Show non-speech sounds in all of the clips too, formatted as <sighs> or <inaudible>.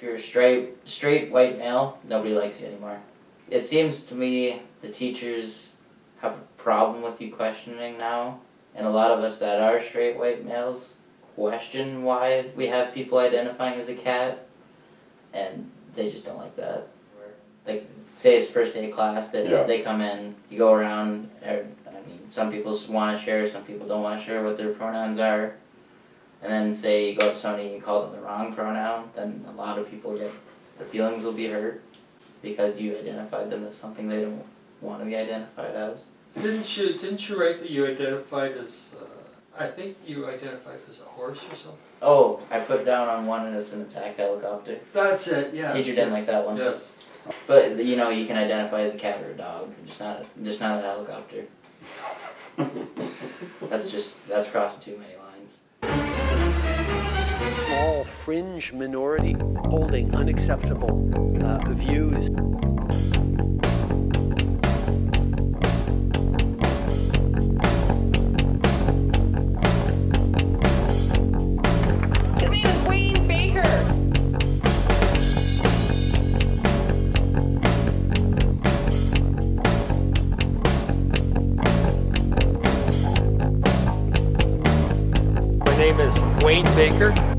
if you're straight straight white male, nobody likes you anymore. It seems to me the teachers have a problem with you questioning now, and a lot of us that are straight white males question why we have people identifying as a cat, and they just don't like that. Like, say it's first day of class, they, Yeah. they come in, you go around, er, I mean, some people want to share, some people don't want to share what their pronouns are. And then say you go up to somebody and you call them the wrong pronoun, then a lot of people get, their feelings will be hurt because you identified them as something they don't want to be identified as. Didn't you, didn't you write that you identified as, uh, I think you identified as a horse or something? Oh, I put down on one and it's an attack helicopter. That's it, yes. Teacher didn't like that one. Yes. But you know, you can identify as a cat or a dog, just not just not a helicopter. <laughs> That's just that's crossing too many lines. Small fringe minority holding unacceptable uh, views. His name is Wayne Baker.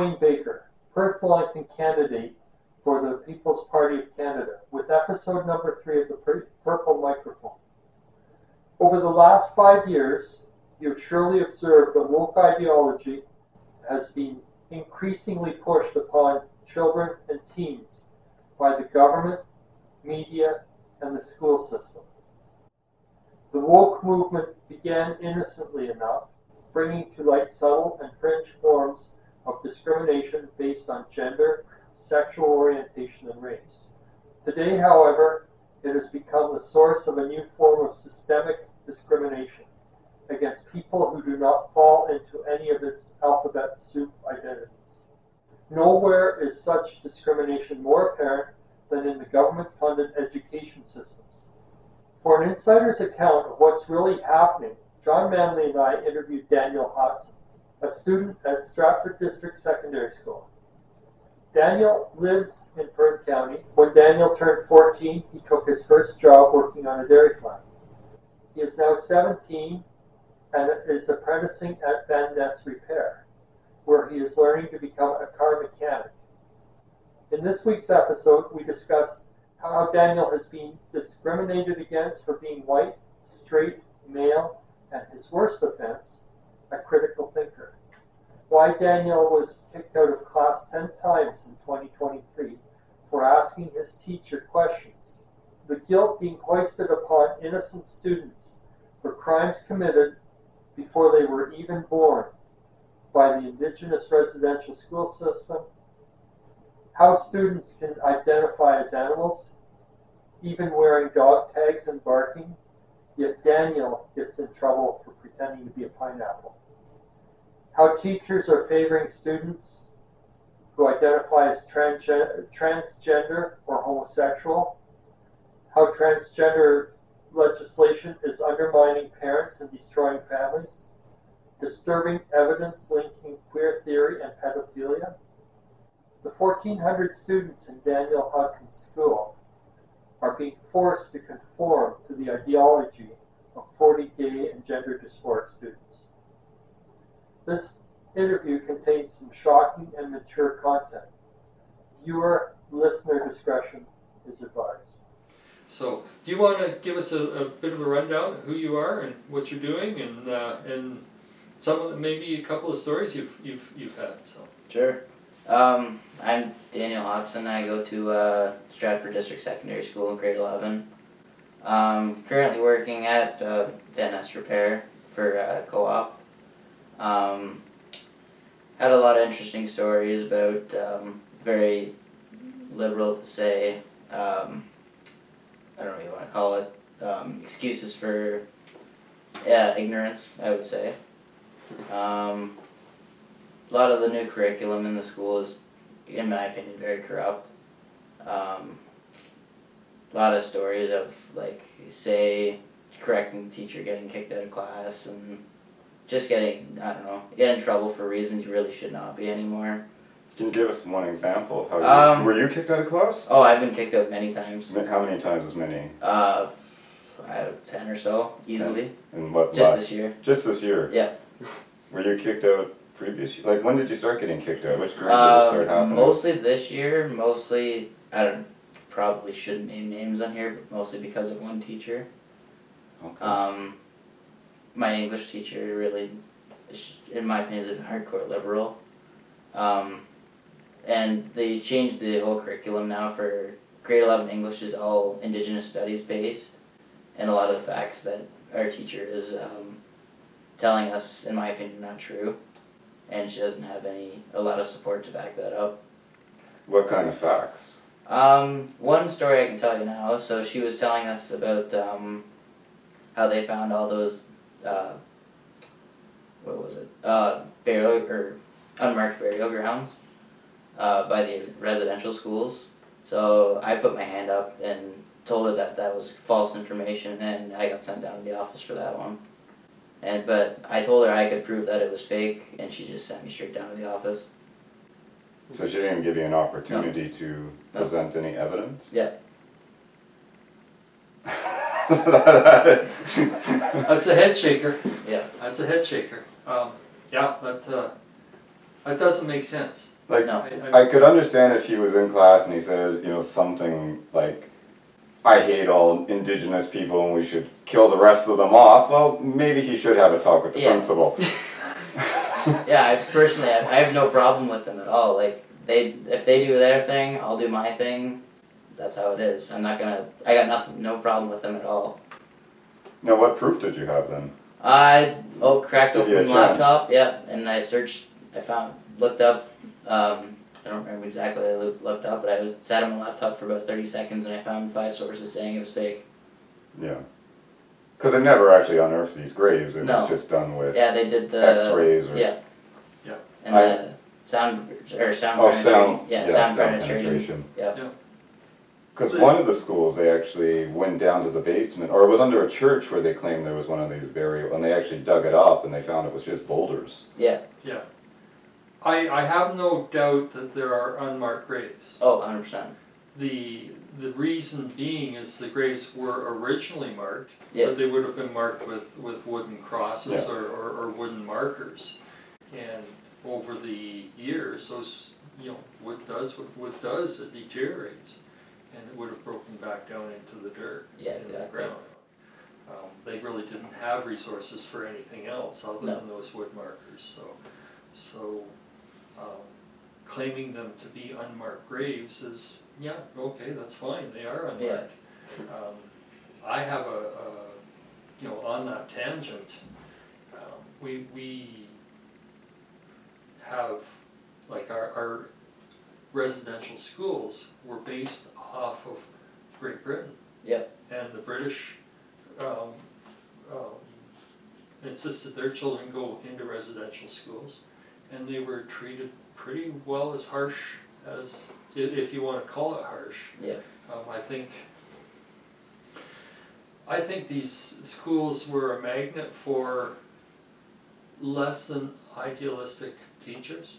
Wayne Baker, Wellington candidate for the People's Party of Canada, with episode number three of the Purple Microphone. Over the last five years, you've surely observed that woke ideology has been increasingly pushed upon children and teens by the government, media, and the school system. The woke movement began innocently enough bringing to light subtle and fringe forms of discrimination based on gender, sexual orientation, and race. Today, however, it has become the source of a new form of systemic discrimination against people who do not fall into any of its alphabet soup identities. Nowhere is such discrimination more apparent than in the government funded education systems. For an insider's account of what's really happening, John Manley and I interviewed Daniel Hotson, a student at Stratford District Secondary School. Daniel lives in Perth County. When Daniel turned 14, he took his first job working on a dairy farm. He is now 17 and is apprenticing at Van Nes Repair, where he is learning to become a car mechanic. In this week's episode, we discuss how Daniel has been discriminated against for being white, straight, male, and his worst offense, a critical thinker. Why Daniel was kicked out of class 10 times in 2023 for asking his teacher questions. The guilt being hoisted upon innocent students for crimes committed before they were even born by the Indigenous residential school system. How students can identify as animals, even wearing dog tags and barking Yet Daniel gets in trouble for pretending to be a pineapple. How teachers are favoring students who identify as transge- transgender or homosexual. How transgender legislation is undermining parents and destroying families. Disturbing evidence linking queer theory and pedophilia. The 1,400 students in Daniel Hotson's school are being forced to conform to the ideology of 40 gay and gender dysphoric students. This interview contains some shocking and mature content. Viewer listener discretion is advised. So, do you want to give us a, a bit of a rundown of who you are and what you're doing, and uh, and some of the, maybe a couple of stories you've you've you've had. So, Sure. Um, I'm Daniel Hotson. I go to uh, Stratford District Secondary School in grade 11. Um, currently working at uh, Van Nes Repair for uh, co-op. Um, had a lot of interesting stories about um, very liberal to say, um, I don't know what you want to call it, um, excuses for yeah, ignorance, I would say. Um, a lot of the new curriculum in the school is, in my opinion, very corrupt. Um, a lot of stories of like say correcting the teacher getting kicked out of class and just getting I don't know get in trouble for reasons you really should not be anymore. Can you give us one example of how you, Um, were you kicked out of class? Oh, I've been kicked out many times. How many times as many? Uh, I have ten or so easily. And what? Just last- this year. Just this year. Yeah. <laughs> Were you kicked out previous? Like when did you start getting kicked out? Which grade did this Uh, start happening? mostly this year. Mostly I don't probably shouldn't name names on here, but mostly because of one teacher. Okay. Um, my English teacher really, in my opinion, is a hardcore liberal. Um, and they changed the whole curriculum now for grade 11 English is all Indigenous studies based. And a lot of the facts that our teacher is um, telling us, in my opinion, not true. And she doesn't have any, a lot of support to back that up. what kind of facts? Um, one story I can tell you now. So she was telling us about um, how they found all those, uh, what was it? Uh, burial or unmarked burial grounds uh, by the residential schools. So I put my hand up and told her that that was false information, and I got sent down to the office for that one. And but I told her I could prove that it was fake, and she just sent me straight down to the office. So she didn't even give you an opportunity to No. present any evidence? Yeah. That is. That's a head shaker. Yeah. That's a head shaker. Um, yeah, that, uh, that doesn't make sense. like No. I, I, I could understand if he was in class and he said, you know, something like, I hate all indigenous people and we should kill the rest of them off. Well, maybe he should have a talk with the Yeah. principal. <laughs> Yeah, I personally, I I have no problem with them at all. Like they, if they do their thing, I'll do my thing. That's how it is. I'm not gonna. I got nothing, no problem with them at all. Now, what proof did you have then? I oh cracked Did open you the get a chance? laptop. Yep, and I searched. I found looked up. Um, I don't remember exactly I looked up, but I was sat on my laptop for about thirty seconds, and I found five sources saying it was fake. Yeah. Because they never actually unearthed these graves. It No. was just done with Yeah, they did the X-rays or Yeah. Yeah. And I- the sound or sound. oh penetrating- sound Yeah, sound, penetrating. penetration. Yeah. Yeah. Because one of the schools they actually went down to the basement, or it was under a church where they claimed there was one of these burial, and they actually dug it up and they found it was just boulders. Yeah. Yeah. I, I have no doubt that there are unmarked graves. Oh, 100 percent. The, the reason being is the graves were originally marked, Yeah. but they would have been marked with, with wooden crosses Yeah. or, or, or wooden markers. And over the years, those, you know, wood does what wood does, it deteriorates. And it would have broken back down into the dirt Yeah, in the exactly. ground. Um, they really didn't have resources for anything else other No. than those wood markers, so, so, um, claiming them to be unmarked graves is, yeah, okay, that's fine, they are unmarked. Um, I have a, a, you know, on that tangent, um, we, we have, like our, our residential schools were based off of Great Britain. Yep. And the British, um, um, insisted their children go into residential schools, and they were treated pretty well as harsh as, if you wanna call it harsh. Yeah. Um, I think, I think these schools were a magnet for less than idealistic teachers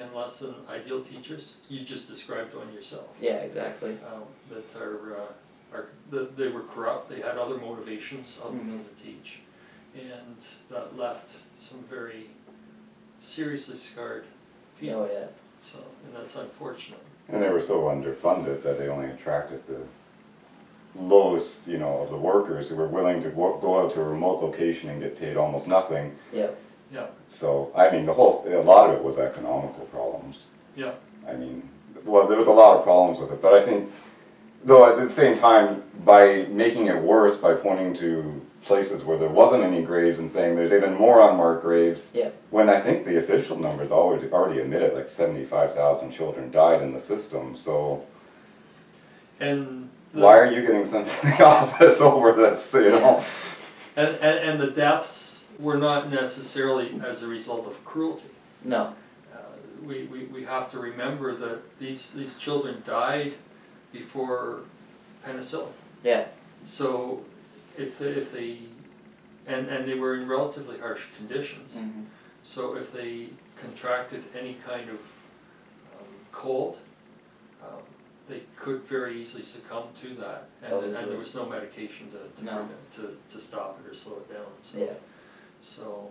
and less than ideal teachers. You just described one yourself Yeah, exactly. um, that are, uh, are, that they were corrupt, they had other motivations other than to teach. And that left some very seriously scarred people, Oh yeah. so, and that's unfortunate. And they were so underfunded that they only attracted the lowest, you know, of the workers who were willing to go go out to a remote location and get paid almost nothing. Yep. So, I mean, the whole, a lot of it was economical problems. Yeah. I mean, well, there was a lot of problems with it, but I think, though at the same time, by making it worse by pointing to places where there wasn't any graves and saying there's even more unmarked graves. Yeah. When I think the official numbers already already admitted like seventy-five thousand children died in the system, so And the, why are you getting sent to the <laughs> office over this, you know? and, and, and the deaths were not necessarily as a result of cruelty. No. we, we, we have to remember that these, these children died before penicillin. Yeah. So if, they- if they, and, and they were in relatively harsh conditions. Mhm. So if they contracted any kind of um, cold, um, they could very easily succumb to that. And, and there was no medication to, to, No. prevent- to, to stop it or slow it down, so. Yeah. So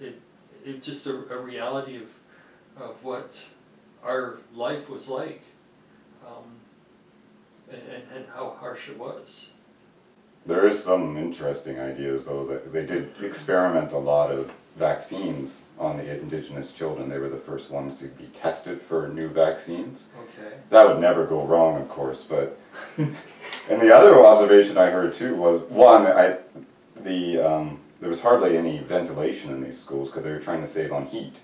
it, it just a, a reality of, of what our life was like, um, and, and, and how harsh it was. There is some interesting ideas though that they did experiment a lot of vaccines on the indigenous children. They were the first ones to be tested for new vaccines. Okay. That would never go wrong, of course, but <laughs> and the other observation I heard too was one, I the um, there was hardly any ventilation in these schools because they were trying to save on heat.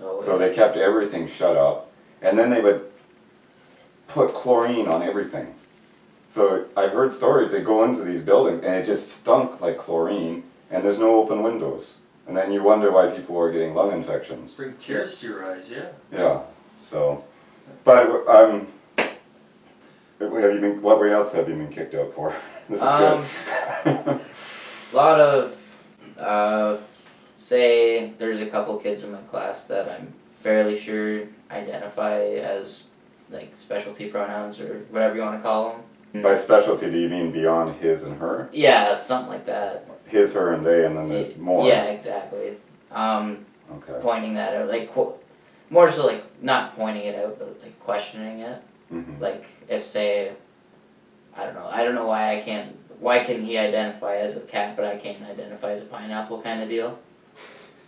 Oh, So they kept everything shut up, and then they would put chlorine on everything. So I've heard stories they go into these buildings and it just stunk like chlorine, and there's no open windows, and then you wonder why people are getting lung infections. Bring tears to your eyes, yeah. Yeah. So, but um, have you been? What else have you been kicked out for? <laughs> This is Um, good. <laughs> A lot of, uh, say, there's a couple kids in my class that I'm fairly sure identify as like specialty pronouns or whatever you want to call them. By specialty, do you mean beyond his and her? Yeah, something like that. His, her, and they, and then there's more. Yeah, exactly. Um, Okay. pointing that out, like qu- more so like not pointing it out, but like questioning it. Mm -hmm. Like if say, I don't know, I don't know why I can't. Why can he identify as a cat, but I can't identify as a pineapple kind of deal?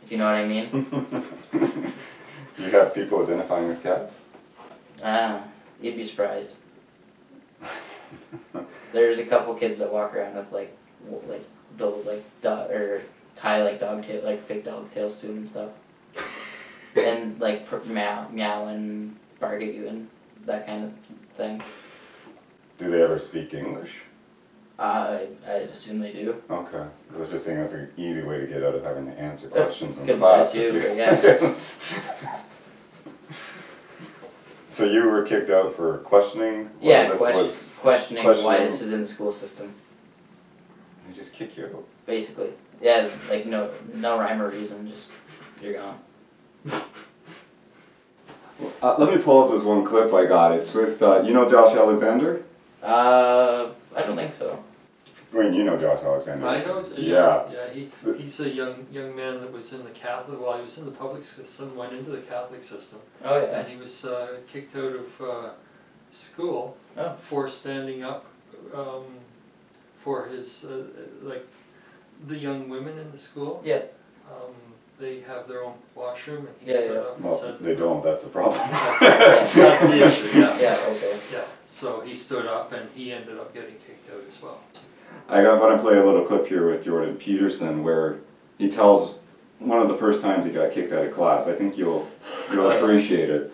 If you know what I mean. <laughs> you have people identifying as cats. Ah, you'd be surprised. There's a couple kids that walk around with like, like the like dog or tie like dog tail, like fake dog tails to 'em and stuff, and like pr- meow, meow and barking and that kind of thing. Do they ever speak English? Uh, I, I assume they do. Okay, because I was just saying that's an easy way to get out of having to answer questions in could class. too, you- yeah. <laughs> so you were kicked out for questioning? Yeah, this question, was- questioning, why this is in the school system, They just kick you out. basically. Yeah, like no no rhyme or reason, just you're gone. Uh, let me pull up this one clip I got. It's with, uh, you know Josh Alexander? Uh, I don't think so. I mean, you know Josh Alexander. I know, Yeah. yeah, yeah, he, he's a young, young man that was in the Catholic, well, he was in the public system, went into the Catholic system. Oh yeah. And he was, uh, kicked out of, uh, school Oh. for standing up, um, for his, uh, like, the young women in the school. Yeah. Um, they have their own washroom and he Yeah, stood yeah. up Well, said. they don't, that's the problem. That's, <laughs> that's the issue, yeah. Yeah. Okay. Yeah, so he stood up and he ended up getting kicked out as well. I want to play a little clip here with Jordan Peterson where he tells one of the first times he got kicked out of class. I think you'll you'll appreciate it.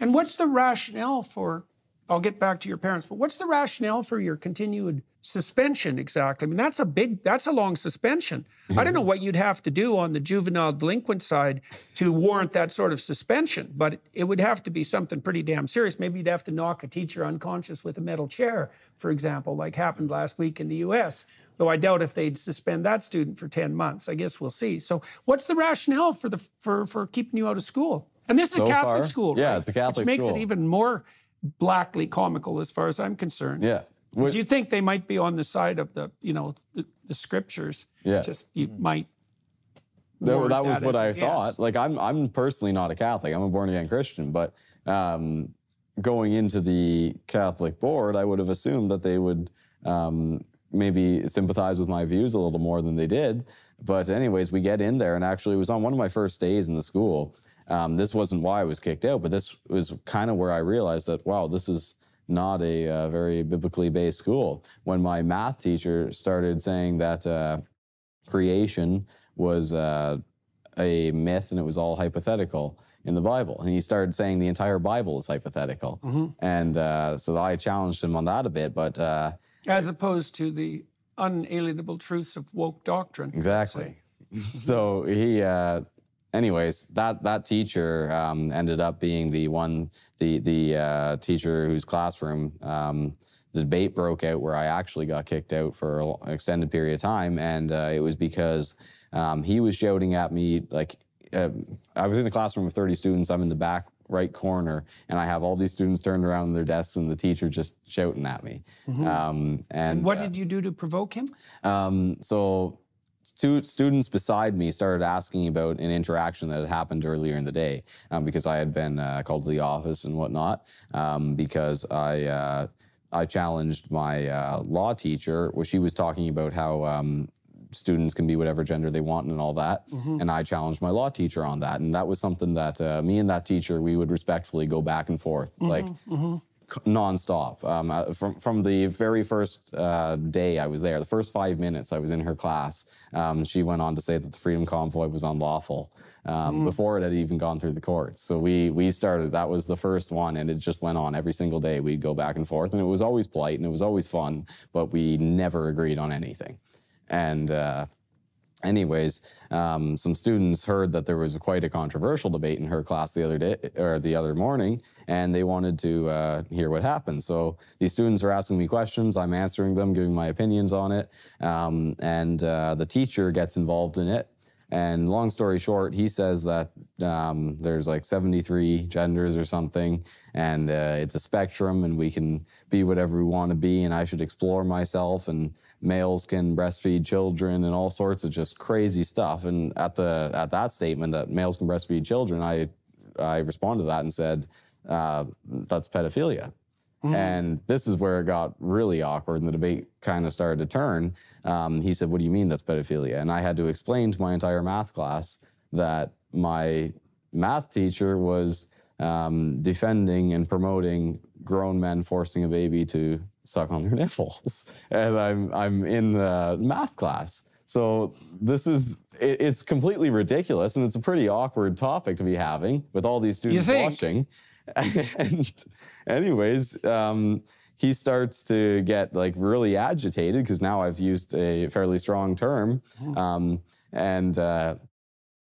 And what's the rationale for? I'll get back to your parents, but what's the rationale for your continued suspension exactly? I mean, that's a big, that's a long suspension. I don't know what you'd have to do on the juvenile delinquent side to warrant that sort of suspension, but it would have to be something pretty damn serious. Maybe you'd have to knock a teacher unconscious with a metal chair, for example, like happened last week in the US. Though I doubt if they'd suspend that student for 10 months. I guess we'll see. So, what's the rationale for the for for keeping you out of school? And this is So a Catholic far, school, yeah, right? it's a Catholic school. which makes school. it even more blackly comical as far as I'm concerned. Yeah. Because you'd think they might be on the side of the, you know, the, the scriptures. Yeah. Just you might. that, warrant that was what I guess. thought. Like I'm I'm personally not a Catholic. I'm a born again Christian, but um, going into the Catholic board, I would have assumed that they would um, maybe sympathize with my views a little more than they did. But anyways, we get in there, and actually, it was on one of my first days in the school. Um, this wasn't why I was kicked out, but this was kind of where I realized that wow, this is not a uh, very biblically based school. When my math teacher started saying that uh, creation was uh, a myth and it was all hypothetical in the Bible. And he started saying the entire Bible is hypothetical. And uh, so I challenged him on that a bit, but uh, As opposed to the unalienable truths of woke doctrine. exactly. <laughs> so he, uh, anyways, that that teacher um, ended up being the one, the the uh, teacher whose classroom um, the debate broke out where I actually got kicked out for an extended period of time, and uh, it was because um, he was shouting at me like uh, I was in a classroom of 30 students. I'm in the back right corner, and I have all these students turned around their desks, and the teacher just shouting at me. Um, and What uh, did you do to provoke him? um, so stu- students beside me started asking about an interaction that had happened earlier in the day um, because I had been uh, called to the office and whatnot um, because I uh, I challenged my uh, law teacher where she was talking about how um, students can be whatever gender they want and all that and I challenged my law teacher on that and that was something that uh, me and that teacher we would respectfully go back and forth like c- nonstop. Um, uh, from from the very first uh, day I was there, the first five minutes I was in her class, um, she went on to say that the Freedom Convoy was unlawful um, before it had even gone through the courts. So we we started. That was the first one, and it just went on every single day. We'd go back and forth, and it was always polite and it was always fun, but we never agreed on anything. And uh, anyways, um, some students heard that there was quite a controversial debate in her class the other day or the other morning, and they wanted to uh, hear what happened. So these students are asking me questions. I'm answering them, giving my opinions on it, um, and uh, the teacher gets involved in it. And long story short, he says that um, there's like 73 genders or something, and uh, it's a spectrum, and we can be whatever we want to be, and I should explore myself, and males can breastfeed children, and all sorts of just crazy stuff. And at the at that statement that males can breastfeed children, I I responded to that and said uh, that's pedophilia. And this is where it got really awkward and the debate kind of started to turn. Um, he said, What do you mean that's pedophilia? And I had to explain to my entire math class that my math teacher was um, defending and promoting grown men forcing a baby to suck on their <laughs> nipples. And I'm, I'm in the math class. So this is, it, it's completely ridiculous and it's a pretty awkward topic to be having with all these students watching. <laughs> and anyways, um, he starts to get like really agitated because now I've used a fairly strong term, um, and uh,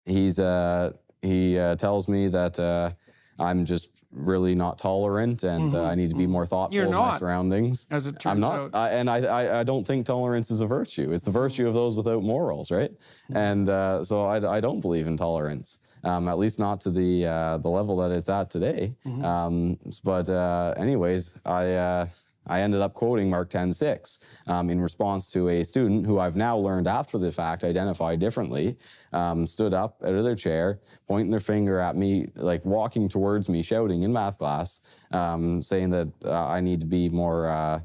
he's uh, he uh, tells me that uh, I'm just really not tolerant and uh, I need to be more thoughtful You're of my surroundings. as it turns I'm not, out. I, and I, I, I don't think tolerance is a virtue. It's the virtue of those without morals, right? And uh, so I, I don't believe in tolerance, um, at least not to the uh, the level that it's at today. Um, but uh, anyways, I. Uh, I ended up quoting Mark 10:6 um, in response to a student who I've now learned after the fact identified differently, um, stood up out of their chair, pointing their finger at me, like walking towards me, shouting in math class, um, saying that uh, I need to be more uh,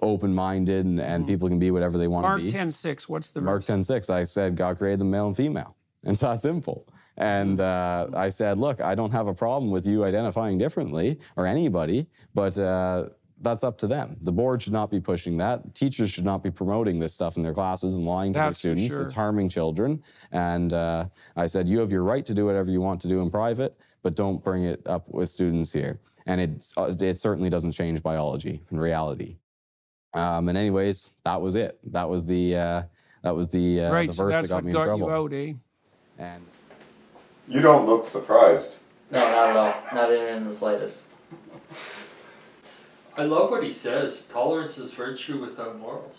open-minded and, and people can be whatever they want Mark to be. 10:6. What's the Mark 10:6, I said God created them male and female. And it's that simple. And uh, I said, look, I don't have a problem with you identifying differently or anybody, but uh, that's up to them. The board should not be pushing that. Teachers should not be promoting this stuff in their classes and lying to That's their students. sure. It's harming children. And uh, I said, you have your right to do whatever you want to do in private, but don't bring it up with students here. And it, it certainly doesn't change biology in reality. Um, and anyways, that was it. That was the uh, that was the, uh, right, the so verse that's that got me in got trouble. you out, eh? And You don't look surprised. No, not at all. Not even in the slightest. I love what he says. Tolerance is virtue without morals.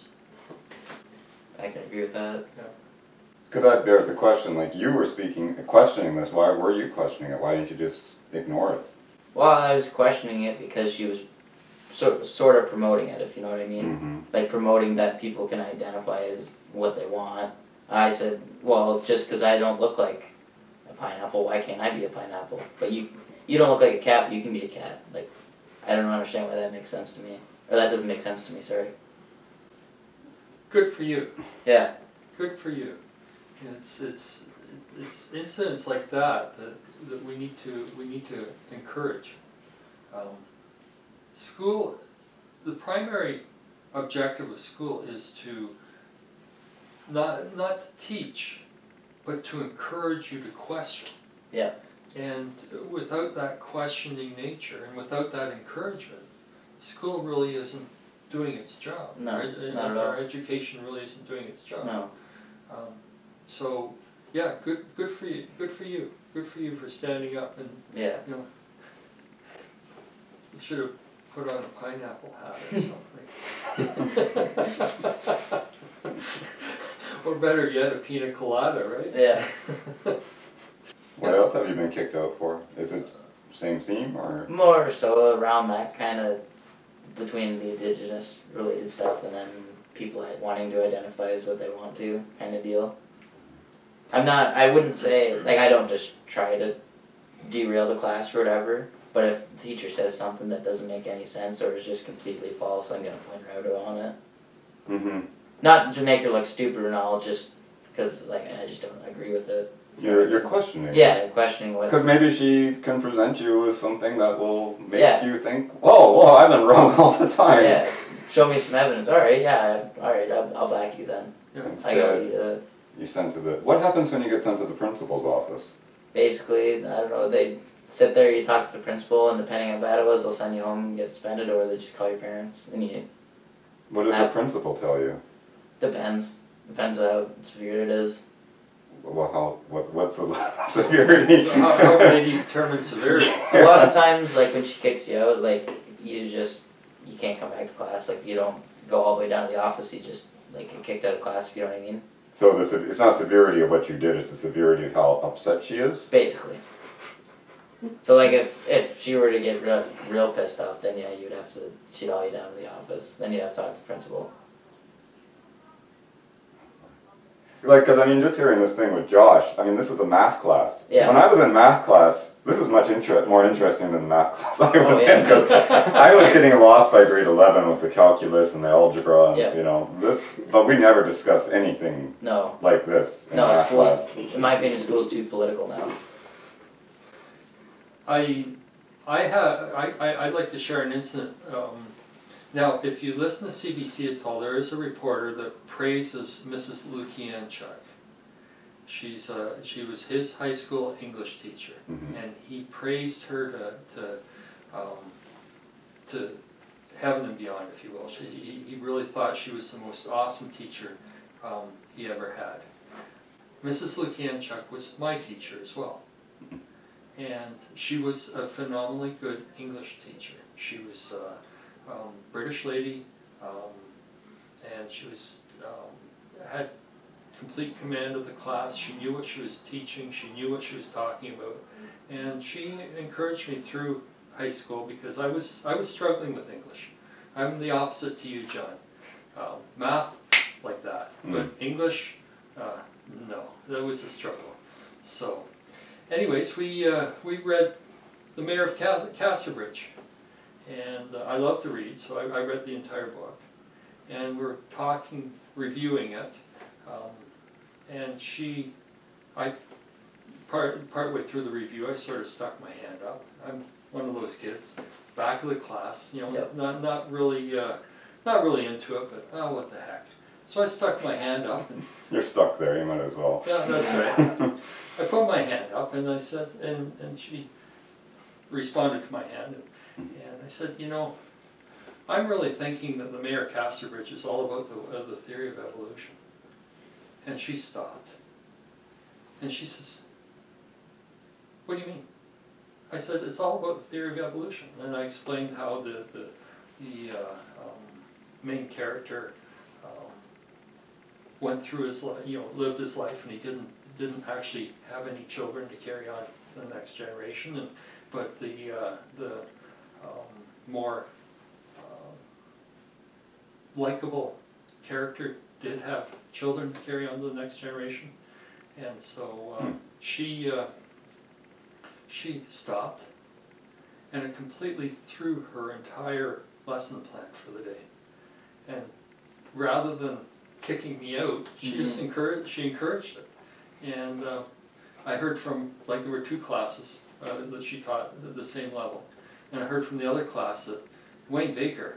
I can agree with that. Because that bears the question, like you were speaking, questioning this, why were you questioning it? Why didn't you just ignore it? Well, I was questioning it because she was so, sort of promoting it, if you know what I mean. Mm-hmm. Like promoting that people can identify as what they want. I said, well, it's just because I don't look like a pineapple, why can't I be a pineapple? But you, you don't look like a cat, but you can be a cat. Like, I don't understand why that makes sense to me, or that doesn't make sense to me. Sorry. Good for you. Yeah. Good for you. It's it's it's incidents like that that, that we need to we need to encourage. Um, school, the primary objective of school is to not not teach, but to encourage you to question. Yeah. And without that questioning nature and without that encouragement, school really isn't doing its job. No, our, not at all. our education really isn't doing its job. No. Um, so yeah, good, good for you, good for you, good for you for standing up and, Yeah. you know. You should have put on a pineapple hat or <laughs> something. <laughs> Or better yet, a pina colada, right? Yeah. <laughs> What else have you been kicked out for? Is it same theme or? More so around that kind of between the indigenous related stuff and then people wanting to identify as what they want to kind of deal. I'm not. I wouldn't say like I don't just try to derail the class or whatever. But if the teacher says something that doesn't make any sense or is just completely false, I'm gonna point her out on it. Mm-hmm. Not to make her look stupid and all, just because like I just don't agree with it. You're, you're questioning. Yeah, questioning what. Because maybe she can present you with something that will make Yeah. you think, whoa, whoa, I've been wrong <laughs> all the time. Yeah, show me some evidence. All right, yeah, all right, I'll, I'll back you then. I go Instead, with you to you sent to the. What happens when you get sent to the principal's office? Basically, I don't know. They sit there, you talk to the principal, and depending on how bad it was, they'll send you home and get suspended, or they just call your parents. And you What does the principal tell you? Depends. Depends on how severe it is. Well, how, what, what's the <laughs> severity? So how, how would they determine severity? A lot of times, like when she kicks you out, like you just you can't come back to class. Like you don't go all the way down to the office. You just like get kicked out of class. If you know what I mean. So the, it's not severity of what you did, it's the severity of how upset she is? Basically. So like if if she were to get real, real pissed off, then yeah, you'd have to she'd all you down to the office. Then you'd have to talk to the principal. Like, because I mean, just hearing this thing with Josh, I mean, this is a math class. Yeah. When I was in math class, this is much inter- more interesting than the math <laughs> class I was Oh, yeah. in. 'cause I was getting lost by grade 11 with the calculus and the algebra, and, Yeah. you know, this, but we never discussed anything No, like this in no, math school's class. in my opinion, school's too political now. I, I have, I, I, I'd like to share an incident, um, now, if you listen to CBC at all, there is a reporter that praises Mrs. Lukianchuk. She's, uh, she was his high school English teacher, Mhm. and he praised her to, to, um, to heaven and beyond, if you will. She, he, he really thought she was the most awesome teacher, um, he ever had. Mrs. Lukianchuk was my teacher as well. And she was a phenomenally good English teacher. She was a um, British lady, um, and she was um, had complete command of the class. She knew what she was teaching. She knew what she was talking about, and she encouraged me through high school because I was I was struggling with English. I'm the opposite to you, John. Um, math, like that, but English, uh, no, that was a struggle. So, anyways, we uh, we read the Mayor of Cas- Casterbridge, and uh, I love to read, so I, I read the entire book, and we're talking, reviewing it, um, and she, I, part partway through the review, I sort of stuck my hand up. I'm one of those kids, back of the class, you know, Yep. not not really uh, not really into it, but oh, what the heck. So I stuck my hand up and <laughs> You're stuck there, you might as well. yeah, that's right. I put my hand up and I said, and, and she responded to my hand, and, and I said, you know, I'm really thinking that the Mayor Casterbridge is all about the, uh, the theory of evolution. And she stopped. And she says, what do you mean? I said, it's all about the theory of evolution. And I explained how the, the, the uh, um, main character um, went through his life, you know, lived his life, and he didn't didn't actually have any children to carry on the next generation. And but the uh, the um, more um, likable character did have children to carry on to the next generation, and so uh, she uh, she stopped, and it completely threw her entire lesson plan for the day, and rather than kicking me out, she just encouraged she encouraged it, and uh, I heard from like there were two classes uh, that she taught at the same level, and I heard from the other class that Wayne Baker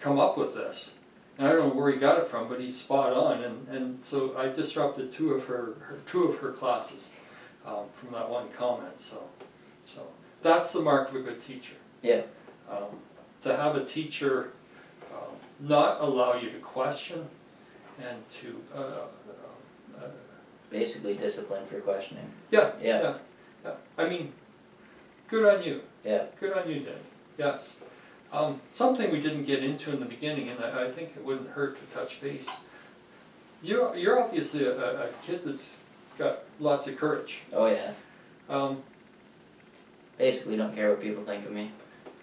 come up with this. And I don't know where he got it from, but he's spot on, and, and so I disrupted two of her, her two of her classes um, from that one comment. So, so that's the mark of a good teacher. Yeah. Um, to have a teacher um, not allow you to question and to uh, uh, basically discipline for questioning. Yeah, Yeah. yeah, yeah. I mean, good on you. Yeah. Good on you, Dan. Yes. Um, something we didn't get into in the beginning, and I, I think it wouldn't hurt to touch base. You're, you're obviously a, a, kid that's got lots of courage. Oh yeah. Um, Basically, don't care what people think of me.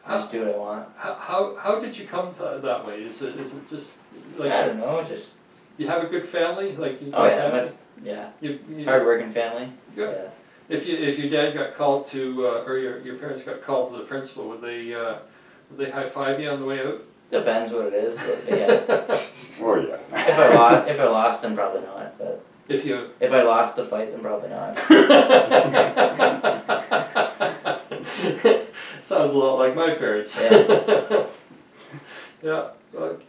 I just do what I want. how, how, how did you come to that way? Is it, is it just like I don't know. Just you have a good family? Like you oh yeah, family? yeah, You, you, hardworking family. Good. Yeah. If you if your dad got called to uh, or your, your parents got called to the principal, would they uh, would they high five you on the way out? Depends what it is. But yeah. <laughs> Oh, yeah. if I lost, if I lost, then probably not. But If you if I lost the fight, then probably not. <laughs> <laughs> sounds a lot like my parents. Yeah. yeah. Like,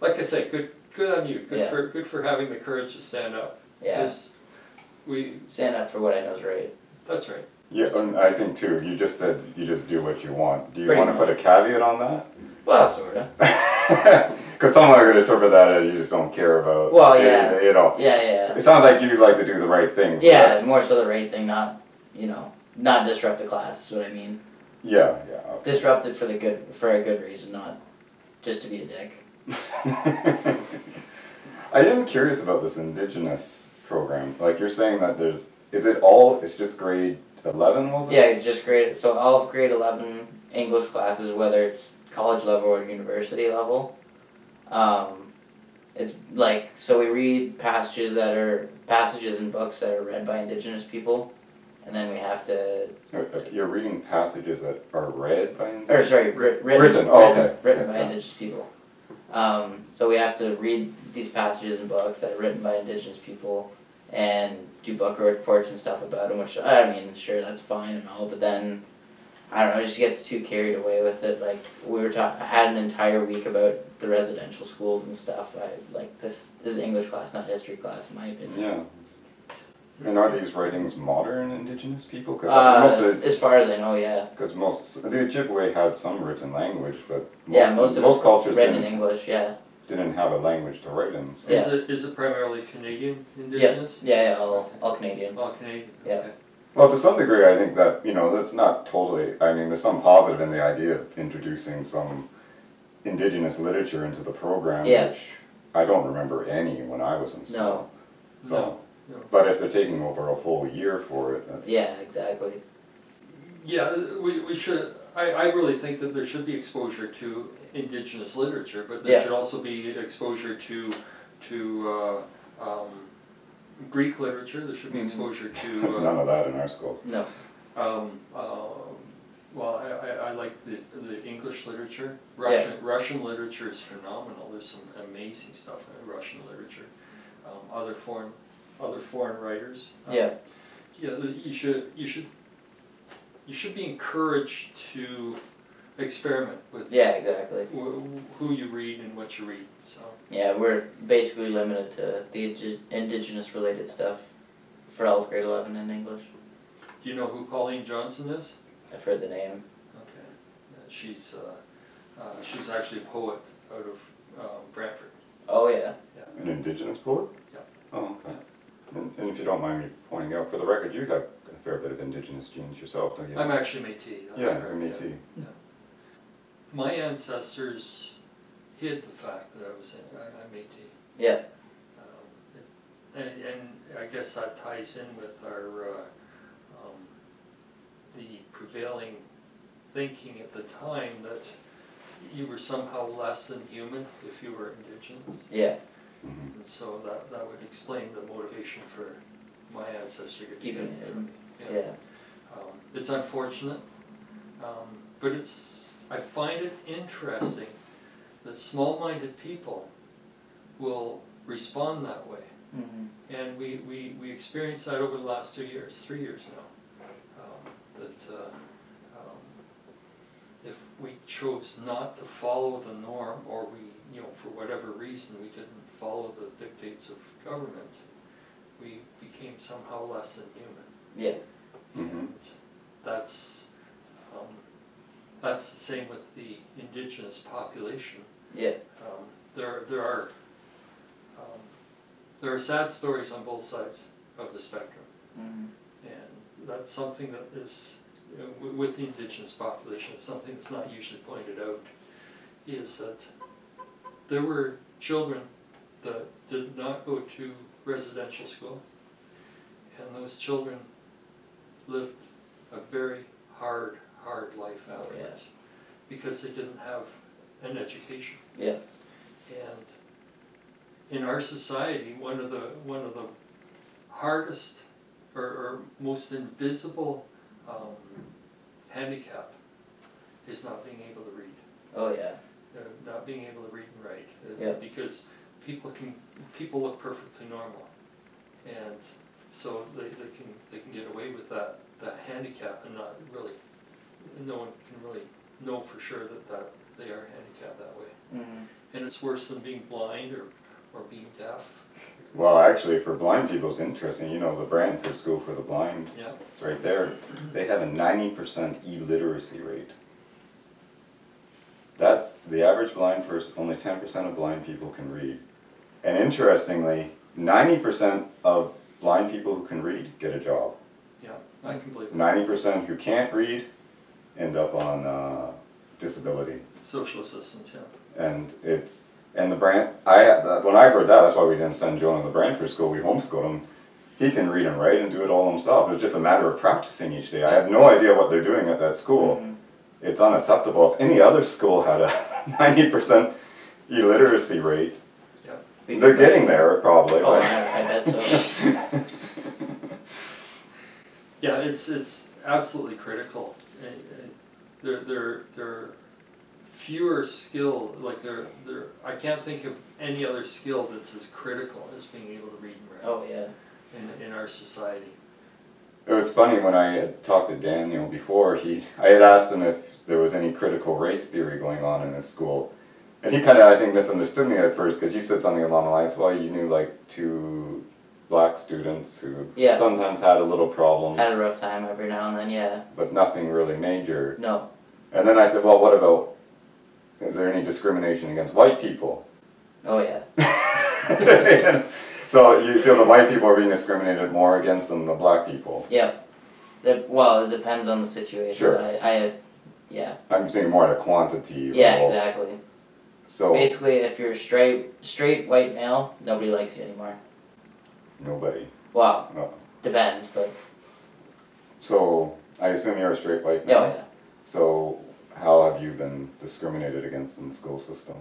like I said, good good on you. Good Yeah. for good for having the courage to stand up. Yeah. 'Cause we Stand up for what I know is right. that's right. Yeah, and I think too, you just said you just do what you want. Do you Pretty want to put a caveat on that? Well, sorta. <laughs> Because someone could interpret that as you just don't care about. Well, it, yeah. You know, Yeah, yeah. it sounds like you like to do the right things. Yeah, That's- more so the right thing, not you know, not disrupt the class. Is what I mean. Yeah, yeah. okay. Disrupt it for the good, for a good reason, not just to be a dick. <laughs> I am curious about this indigenous program. Like you're saying that there's, is it all? It's just grade eleven, was it? Yeah, just grade. So all of grade eleven English classes, whether it's college level or university level, um, it's like so we read passages that are passages in books that are read by Indigenous people, and then we have to, uh, You're reading passages that are read by. or sorry, writ- written, Written, oh, written, okay. written Yeah, by yeah. Indigenous people. Um, so we have to read these passages in books that are written by Indigenous people, and do book reports and stuff about them. Which I mean, sure, that's fine and all, but then I don't know, it just gets too carried away with it. Like we were talking, I had an entire week about the residential schools and stuff. I like this, this is English class, not history class, in my opinion. Yeah. And are these writings modern indigenous people? Because Uh, most of as far as I know, yeah, because most the Ojibwe had some written language, but most, yeah, most of most cultures written in English. Yeah, didn't have a language to write in. So. Yeah. Is it is it primarily Canadian indigenous? yeah, yeah, all, all Canadian. All Canadian. Yeah. Okay. Well, to some degree, I think that you know that's not totally. I mean, there's some positive in the idea of introducing some indigenous literature into the program, Yeah. which I don't remember any when I was in school. No. So, No, no. but if they're taking over a whole year for it, that's Yeah, exactly. Yeah, we, we should, I, I really think that there should be exposure to indigenous literature, but there Yeah. should also be exposure to, to, uh, um, Greek literature, there should be Mhm. exposure there's to, none of that in our schools. No. uh, um, uh, well, I, I, I like the, the English literature. Russian, Russian literature is phenomenal, there's some amazing stuff in Russian literature. Um, other foreign, other foreign writers. um, Yeah. yeah, the- you should, you should, you should be encouraged to experiment with Yeah, exactly. wh- who you read and what you read, so. Yeah, we're basically limited to the indi- indigenous related stuff for 11th grade 11 in English. Do you know who Pauline Johnson is? I've heard the name. Okay, Yeah, she's, uh, uh, she's actually a poet out of, um, Brantford. Oh yeah. An indigenous poet. Yeah. Oh, okay. And, and if you don't mind me pointing out, for the record, you have a fair bit of indigenous genes yourself, don't you? I'm actually Métis, that's yeah, correct, you're Métis. My ancestors hid the fact that I was, in- I- I'm Métis. Yeah. Um, And, and I guess that ties in with our, uh, um, the prevailing thinking at the time that you were somehow less than human if you were indigenous. Yeah. Mhm. And so that, that would explain the motivation for my ancestor Keeping it it from me. Yeah. Um, it's unfortunate, um, but it's, I find it interesting that small-minded people will respond that way. hmm And we, we, we experienced that over the last two years, three years now. Um, That, uh, um, if we chose not to follow the norm, or we, you know, for whatever reason, we didn't follow the dictates of government, we became somehow less than human. Yeah. Mhm. And that's, um, that's the same with the indigenous population. Yeah. Um, there, there are, um, there are sad stories on both sides of the spectrum. Mhm. And that's something that is, you know, with the indigenous population, it's something that's not usually pointed out, is that there were children that did not go to residential school. And those children lived a very hard, hard life Oh, yeah. afterwards. Because they didn't have an education. Yeah. And in our society, one of the, one of the hardest or, or most invisible um, handicap is not being able to read, Oh yeah. uh, not being able to read and write. uh, Yeah. Because people can, people look perfectly normal. And so they, they can, they can get away with that, that handicap and not really, no one can really know for sure that, that they are handicapped that way. Mhm. And it's worse than being blind or, or being deaf. Well, actually, for blind people, it's interesting, you know, the Brantford School for the Blind, Yeah, it's right there. They have a ninety percent illiteracy rate. That's, the average blind person, only ten percent of blind people can read. And interestingly, ninety percent of blind people who can read get a job. yeah, I can believe it. Ninety percent who can't read end up on, uh, disability. Social assistance, yeah. And it's, and the brand I, when I heard that, that's why we didn't send Jonah to the Brantford school, we homeschooled him. He can read and write and do it all himself, it's just a matter of practicing each day. I have no idea what they're doing at that school. Mhm. It's unacceptable. If any other school had a <laughs> ninety percent illiteracy rate, We they're getting there probably, Oh. I, I bet so. <laughs> Yeah, it's, it's absolutely critical. Uh, uh, There, there, there are fewer skill, like there, there, I can't think of any other skill that's as critical as being able to read and write Oh yeah. in, in our society. It was funny when I had talked to Daniel before, he, I had asked him if there was any critical race theory going on in his school. And he kind of, I think, misunderstood me at first because you said something along the lines, well, you knew like two black students who Yeah. sometimes had a little problem, Had a rough time every now and then. Yeah. but nothing really major. No. And then I said, well, what about, is there any discrimination against white people? Oh yeah. <laughs> so you feel the white people are being discriminated more against than the black people? Yep. The, well, it depends on the situation. Sure. I, I, yeah. I'm saying more at a quantity Yeah. level. Exactly. So Basically, if you're straight, straight white male, nobody likes you anymore. Nobody. Well, No. depends, but So I assume you're a straight white oh, male. oh, yeah. So how have you been discriminated against in the school system?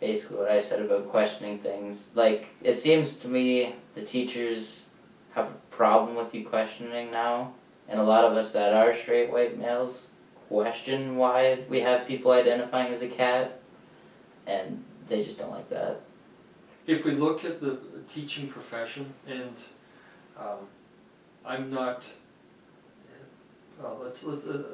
basically what I said about questioning things. Like, it seems to me the teachers have a problem with you questioning now, and a lot of us that are straight white males question why we have people identifying as a cat, and they just don't like that. If we look at the teaching profession and, um, I'm not, well, let's, let's, uh,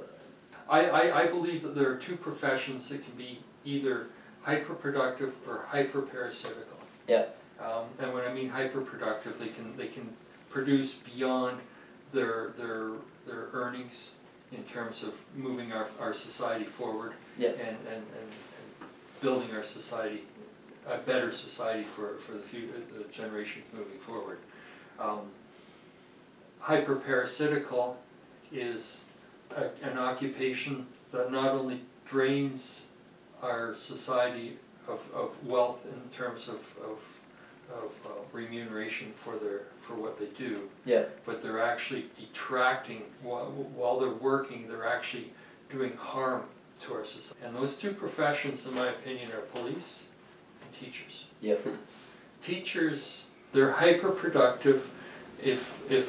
I, I, I believe that there are two professions that can be either hyperproductive or hyperparasitical. Yeah. Um, and when I mean hyperproductive, they can, they can produce beyond their, their, their earnings in terms of moving our, our society forward. Yeah. And, and, and, and building our society, a better society for, for the few, the generations moving forward. Um, hyperparasitical is a, an occupation that not only drains our society of, of wealth in terms of, of, of uh, remuneration for their, for what they do. Yeah. But they're actually detracting, while, while they're working, they're actually doing harm to our society. And those two professions, in my opinion, are police teachers. Yep. Teachers, they're hyper productive if, if,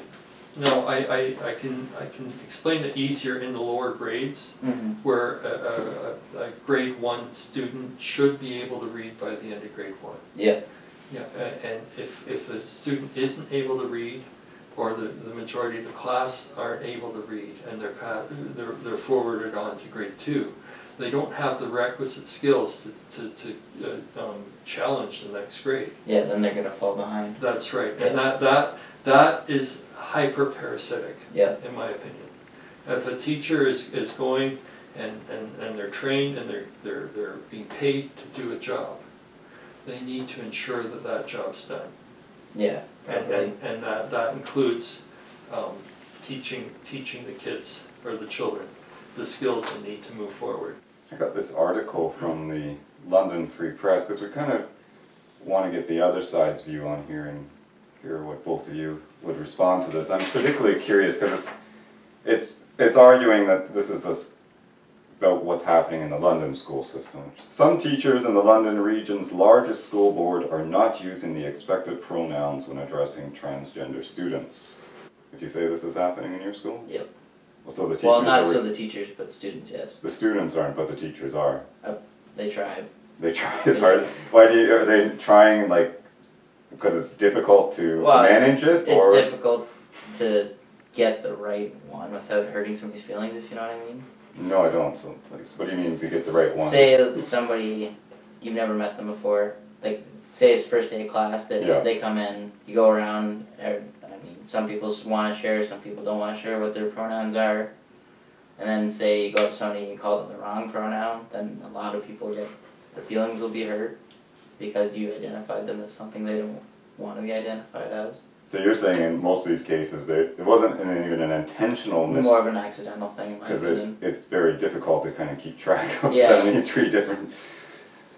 no, I, I, I can, I can explain it easier in the lower grades Mm-hmm. where a, a, a, grade one student should be able to read by the end of grade one. Yeah. Yeah, and if, if the student isn't able to read, or the, the majority of the class aren't able to read, and they're they're, they're forwarded on to grade two, they don't have the requisite skills to, to, to, uh, um, challenge the next grade. Yeah, then they're gonna fall behind. That's right, Yeah. and that, that, that is hyper-parasitic Yeah. in my opinion. If a teacher is, is going and, and, and they're trained and they're, they're, they're being paid to do a job, they need to ensure that that job's done. Yeah. And, and, and that, that includes, um, teaching, teaching the kids, or the children, the skills they need to move forward. I got this article from the London Free Press because we kind of want to get the other side's view on here and hear what both of you would respond to this. I'm particularly curious because it's, it's it's arguing that this is a about what's happening in the London school system. Some teachers in the London region's largest school board are not using the expected pronouns when addressing transgender students. Would you say this is happening in your school? Yep. Well, so the teachers Well, not are, so the teachers, but students, yes. the students aren't, but the teachers are. They try. They try as hard. Why do you, are they trying like because it's difficult to Well, manage it, It's or difficult to get the right one without hurting somebody's feelings, if you know what I mean. no? I don't. So, please. What do you mean to get the right one? Say it's somebody you've never met them before, like say it's first day of class. That Yeah. they come in, you go around. er, some people want to share, some people don't want to share what their pronouns are. And then say you go up to somebody and you call them the wrong pronoun, then a lot of people get their feelings will be hurt because you identified them as something they don't want to be identified as. So you're saying in most of these cases there it wasn't an- even an intentional mis More of an accidental thing, in my because it, it's very difficult to kind of keep track of Yeah. 73 <laughs> different.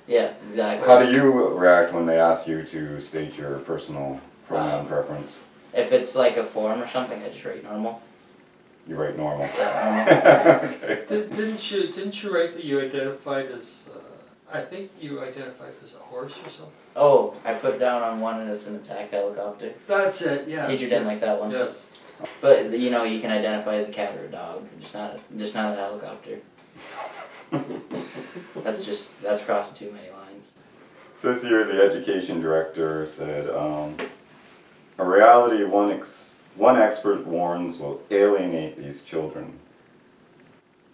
Yeah, exactly. How do you react when they ask you to state your personal pronoun Um, preference? If it's like a form or something, I just write normal. You write normal. Yeah, normal. <laughs> <laughs> okay. Did, didn't you, didn't you write that you identified as, uh, I think you identified as a horse or something? Oh, I put down on one and it's an attack helicopter. That's it, yes. Teacher didn't yes, like that one. Yes. But you know, you can identify as a cat or a dog, just not just not a helicopter. <laughs> That's just that's crossing too many lines. Says here the education director said, um, a reality one, ex- one expert warns will alienate these children.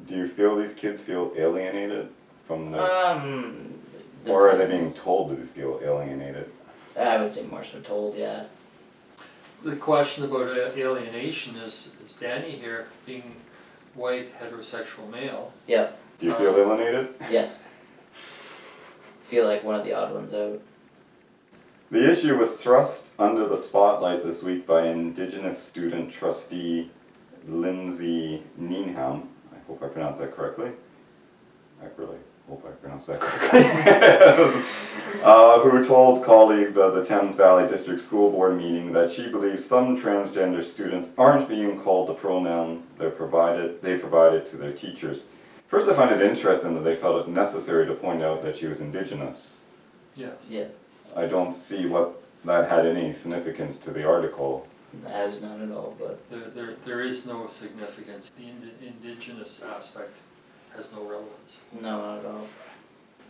Do you feel these kids feel alienated from the, Um. or are they being told to feel alienated? I would say more so told, yeah. The question about alienation is, is Danny here being white heterosexual male. Yep. Do you feel alienated? Yes. Feel like one of the odd ones out. The issue was thrust under the spotlight this week by Indigenous student trustee Lindsay Needham. I hope I pronounced that correctly. I really hope I pronounced that correctly. <laughs> uh, who told colleagues of the Thames Valley District School Board meeting that she believes some transgender students aren't being called the pronoun they're provided, they provided to their teachers. First, I find it interesting that they felt it necessary to point out that she was Indigenous. Yes. Yeah. I don't see what that had any significance to the article. As none at all, but There, there, there is no significance. The indi- indigenous aspect has no relevance. no, not at all.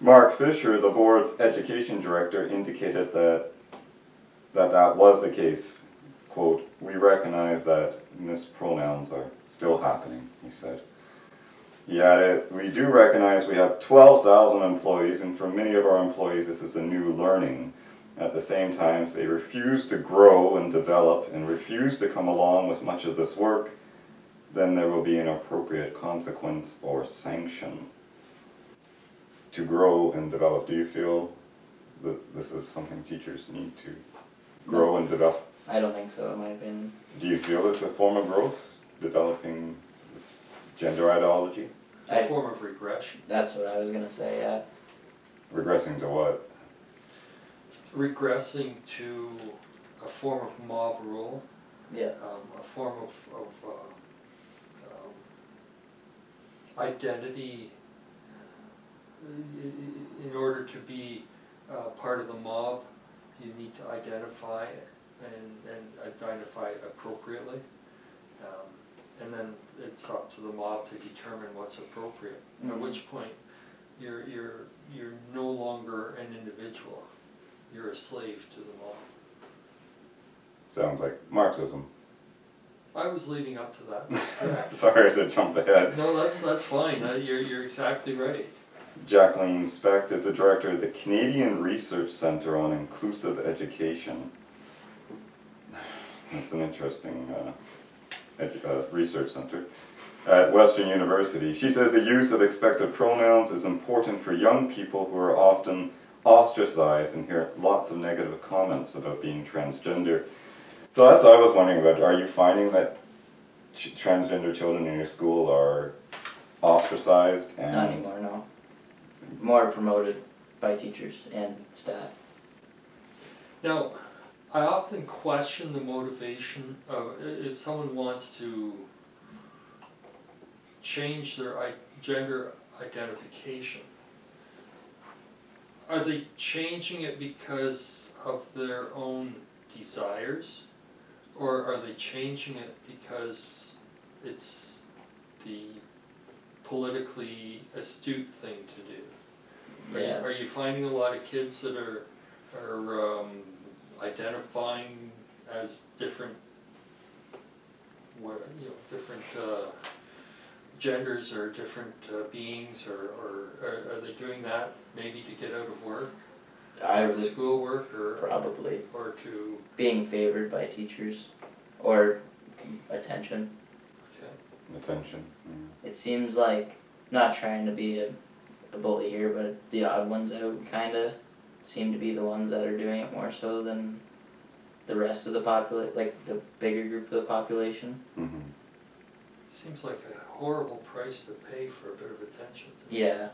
Mark Fisher, the board's education director, indicated that that that was the case. Quote, we recognize that mispronouns are still happening, he said. Added, we do recognize we have 12,000 employees and for many of our employees this is a new learning. At the same time, if they refuse to grow and develop and refuse to come along with much of this work, then there will be an appropriate consequence or sanction. To grow and develop, do you feel that this is something teachers need to grow and develop? I don't think so, in my opinion. Do you feel it's a form of growth, developing this gender ideology? It's a I- form of regression. That's what I was gonna say, yeah. Regressing to what? Regressing to a form of mob rule, Yeah. um, a form of, of, uh, um, identity. I- i- In order to be, uh, part of the mob, you need to identify and, and identify appropriately. Um, and then it's up to the mob to determine what's appropriate, at Mhm. which point you're, you're, you're no longer an individual, you're a slave to the mob. Sounds like Marxism. I was leading up to that, that's <laughs> correct. Sorry to jump ahead. No, that's, that's fine, uh, you're, you're exactly right. Jacqueline Specht is the director of the Canadian Research Centre on Inclusive Education. <sighs> That's an interesting uh, edu- uh, research center at Western University. She says the use of expected pronouns is important for young people who are often ostracized and hear lots of negative comments about being transgender. So that's what I was wondering about. Are you finding that ch- transgender children in your school are ostracized and Not anymore, no. More promoted by teachers and staff. Now, I often question the motivation of, if someone wants to change their gender identification. Are they changing it because of their own desires? Or are they changing it because it's the politically astute thing to do? Are you, Yeah. are you finding a lot of kids that are, are, um, identifying as different, what, you know, different, uh, genders or different, uh, beings, or, or, are, are they doing that maybe to get out of work? I Out of would schoolwork, or, probably or to, being favored by teachers or attention. okay, attention? Yeah. It seems like not trying to be a, a bully here, but the odd ones out kind of seem to be the ones that are doing it more so than the rest of the population, like the bigger group of the population. Mhm. seems like a horrible price to pay for a bit of attention. Yeah,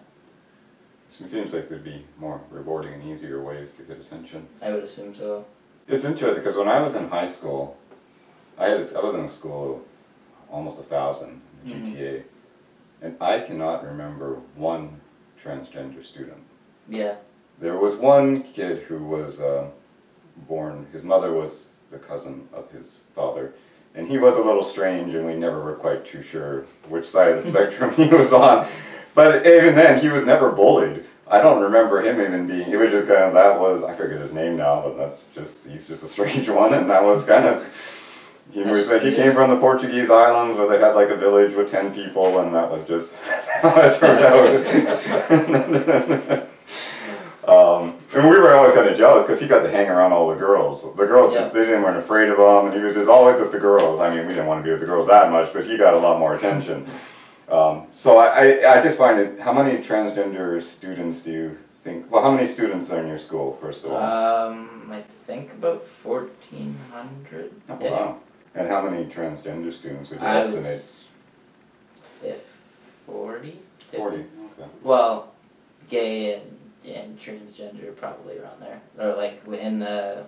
So it seems like there'd be more rewarding and easier ways to get attention. I would assume so. It's interesting because when I was in high school, I had I was in a school of almost a thousand Mhm. GTA, and I cannot remember one transgender student. Yeah, There was one kid who was uh, born. His mother was the cousin of his father, and he was a little strange, and we never were quite too sure which side of the <laughs> spectrum he was on. But even then, he was never bullied. I don't remember him even being. He was just kind of that was I forget his name now, but that's just he's just a strange <laughs> one, and that was kind of. He was like he came from the Portuguese islands where they had like a village with ten people, and that was just <laughs> how it turned out. And we were always kind of jealous because he got to hang around all the girls. The girls just they didn't weren't afraid of him, and he was just always with the girls. I mean, we didn't want to be with the girls that much, but he got a lot more attention. Um, so I, I, I just find it. How many transgender students do you think? Well, how many students are in your school, first of all? um, I think about fourteen hundred. oh, wow. And how many transgender students would you I estimate? if forty. Forty. Okay. Well, gay and and transgender probably around there, or like in the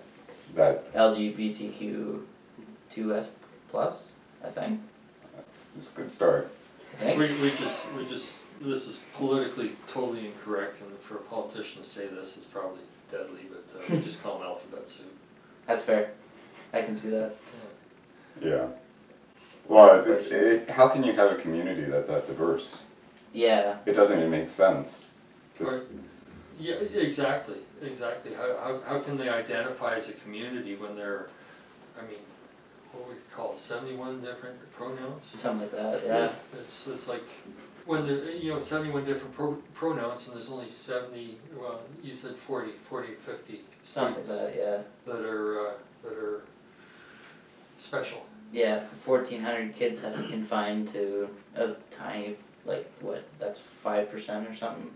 That LGBTQ two S plus. I think. is a good start. I We, think. we just, we just, this is politically totally incorrect, and for a politician to say this is probably deadly, but uh, we just call them alphabet soup. That's fair. I can see that. Yeah. Well, it's, it's, it, how can you have a community that's that diverse? Yeah. It doesn't even make sense. Just- Right. Yeah, exactly, exactly. How, how, how can they identify as a community when they're, I mean, what would we call it, seventy-one different pronouns? Something like that. Yeah. It's, it's like, when there, you know, seventy-one different pro- pronouns and there's only seventy, well, you said 40, 40, 50 Something like students that. Yeah. that are, uh, that are special. Yeah. Fourteen hundred kids have to confine to a tiny like what? That's five percent or something